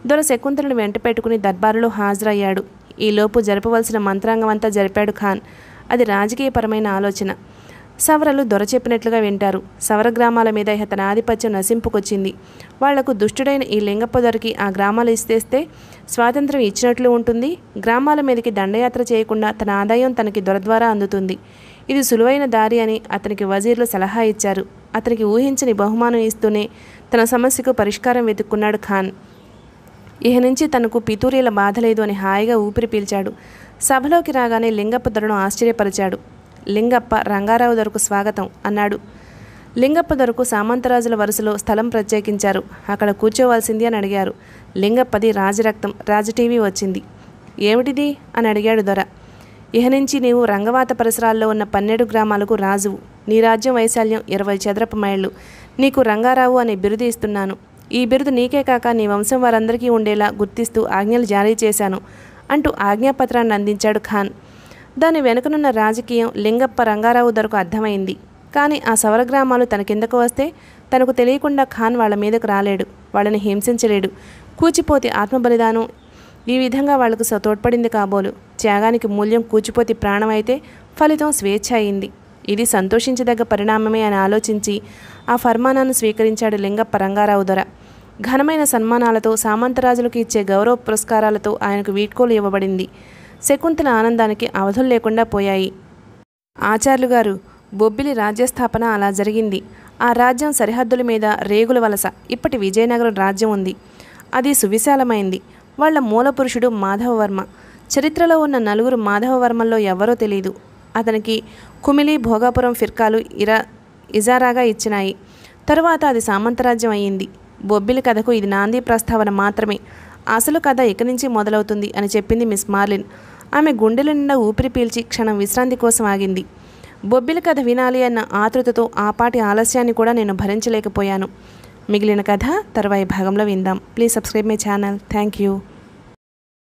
Speaker 1: దొర శకుంతలను వెంట పెట్టుకుని దర్బారులో హాజరయ్యాడు. ఈలోపు జరపవలసిన మంత్రాంగం అంతా జరిపాడు ఖాన్. అది రాజకీయపరమైన ఆలోచన. సవరలు దొర చెప్పినట్లుగా వింటారు. సవర గ్రామాల మీద తన ఆధిపత్యం నశింపుకొచ్చింది. వాళ్ళకు దుష్టుడైన ఈ లింగప్ప ఆ గ్రామాలు ఇస్తేస్తే స్వాతంత్రం ఇచ్చినట్లు ఉంటుంది. గ్రామాల మీదకి దండయాత్ర చేయకుండా తన ఆదాయం తనకి దొర ద్వారా అందుతుంది. ఇది సులువైన దారి అని అతనికి వజీర్లు సలహా ఇచ్చారు. అతనికి ఊహించని బహుమానం ఇస్తూనే తన సమస్యకు పరిష్కారం వెతుక్కున్నాడు ఖాన్. ఇహ నుంచి తనకు పితూరీల బాధ లేదు అని హాయిగా ఊపిరి పీల్చాడు. సభలోకి రాగానే లింగప్ప దొరను ఆశ్చర్యపరిచాడు. లింగప్ప రంగారావు దొరకు స్వాగతం అన్నాడు. లింగప్ప దొరకు సామంతరాజుల వరుసలో స్థలం ప్రత్యేకించారు. అక్కడ కూర్చోవలసింది అని అడిగారు. లింగప్పది రాజరక్తం రాజటీవీ వచ్చింది. ఏమిటిది? అని అడిగాడు దొర. ఇహ నుంచి నీవు రంగవాత పరిసరాల్లో ఉన్న పన్నెండు గ్రామాలకు రాజువు. నీ రాజ్యం వైశాల్యం ఇరవై చదరపు మైళ్ళు. నీకు రంగారావు అనే బిరుదు ఇస్తున్నాను. ఈ బిరుదు నీకే కాక నీ వంశం వారందరికీ ఉండేలా గుర్తిస్తూ ఆజ్ఞలు జారీ చేశాను అంటూ ఆజ్ఞాపత్రాన్ని అందించాడు ఖాన్. దాని వెనుకనున్న రాజకీయం లింగప్ప రంగారావు ధరకు అర్థమైంది. కానీ ఆ సవర గ్రామాలు తన కిందకు వస్తే తనకు తెలియకుండా ఖాన్ వాళ్ళ మీదకు రాలేడు వాళ్ళని హింసించలేడు. కూచిపోతి ఆత్మబలిదానం ఈ విధంగా వాళ్ళకు స- తోడ్పడింది కాబోలు. త్యాగానికి మూల్యం కూచిపోతి ప్రాణం అయితే ఫలితం స్వేచ్ఛ అయింది. ఇది సంతోషించదగ్గ పరిణామమే అని ఆలోచించి ఆ ఫర్మానాన్ని స్వీకరించాడు లింగప్ప రంగారావు దొర. ఘనమైన సన్మానాలతో సామంతరాజులకు ఇచ్చే గౌరవ పురస్కారాలతో ఆయనకు వీడ్కోలు ఇవ్వబడింది. శకుంతల ఆనందానికి అవధులు లేకుండా పోయాయి. ఆచార్యులు గారు బొబ్బిలి రాజ్యస్థాపన అలా జరిగింది. ఆ రాజ్యం సరిహద్దుల మీద రేగుల వలస ఇప్పటి విజయనగరం రాజ్యం ఉంది. అది సువిశాలమైంది. వాళ్ళ మూలపురుషుడు మాధవవర్మ. చరిత్రలో ఉన్న నలుగురు మాధవవర్మల్లో ఎవరో తెలియదు అతనికి కుమిలి భోగాపురం ఫిర్కాలు ఇరా ఇజారాగా ఇచ్చినాయి. తరువాత అది సామంతరాజ్యం అయ్యింది. బొబ్బిలి కథకు ఇది నాంది ప్రస్తావన మాత్రమే. అసలు కథ ఇక నుంచి మొదలవుతుంది అని చెప్పింది మిస్ మార్లిన్. ఆమె గుండెల నిండా ఊపిరి పీల్చి క్షణం విశ్రాంతి కోసం ఆగింది. బొబ్బిలి కథ వినాలి అన్న ఆతృతతో ఆపాటి ఆలస్యాన్ని కూడా నేను భరించలేకపోయాను. మిగిలిన కథ తర్వాయి భాగంలో విందాం. Please subscribe my channel. Thank you.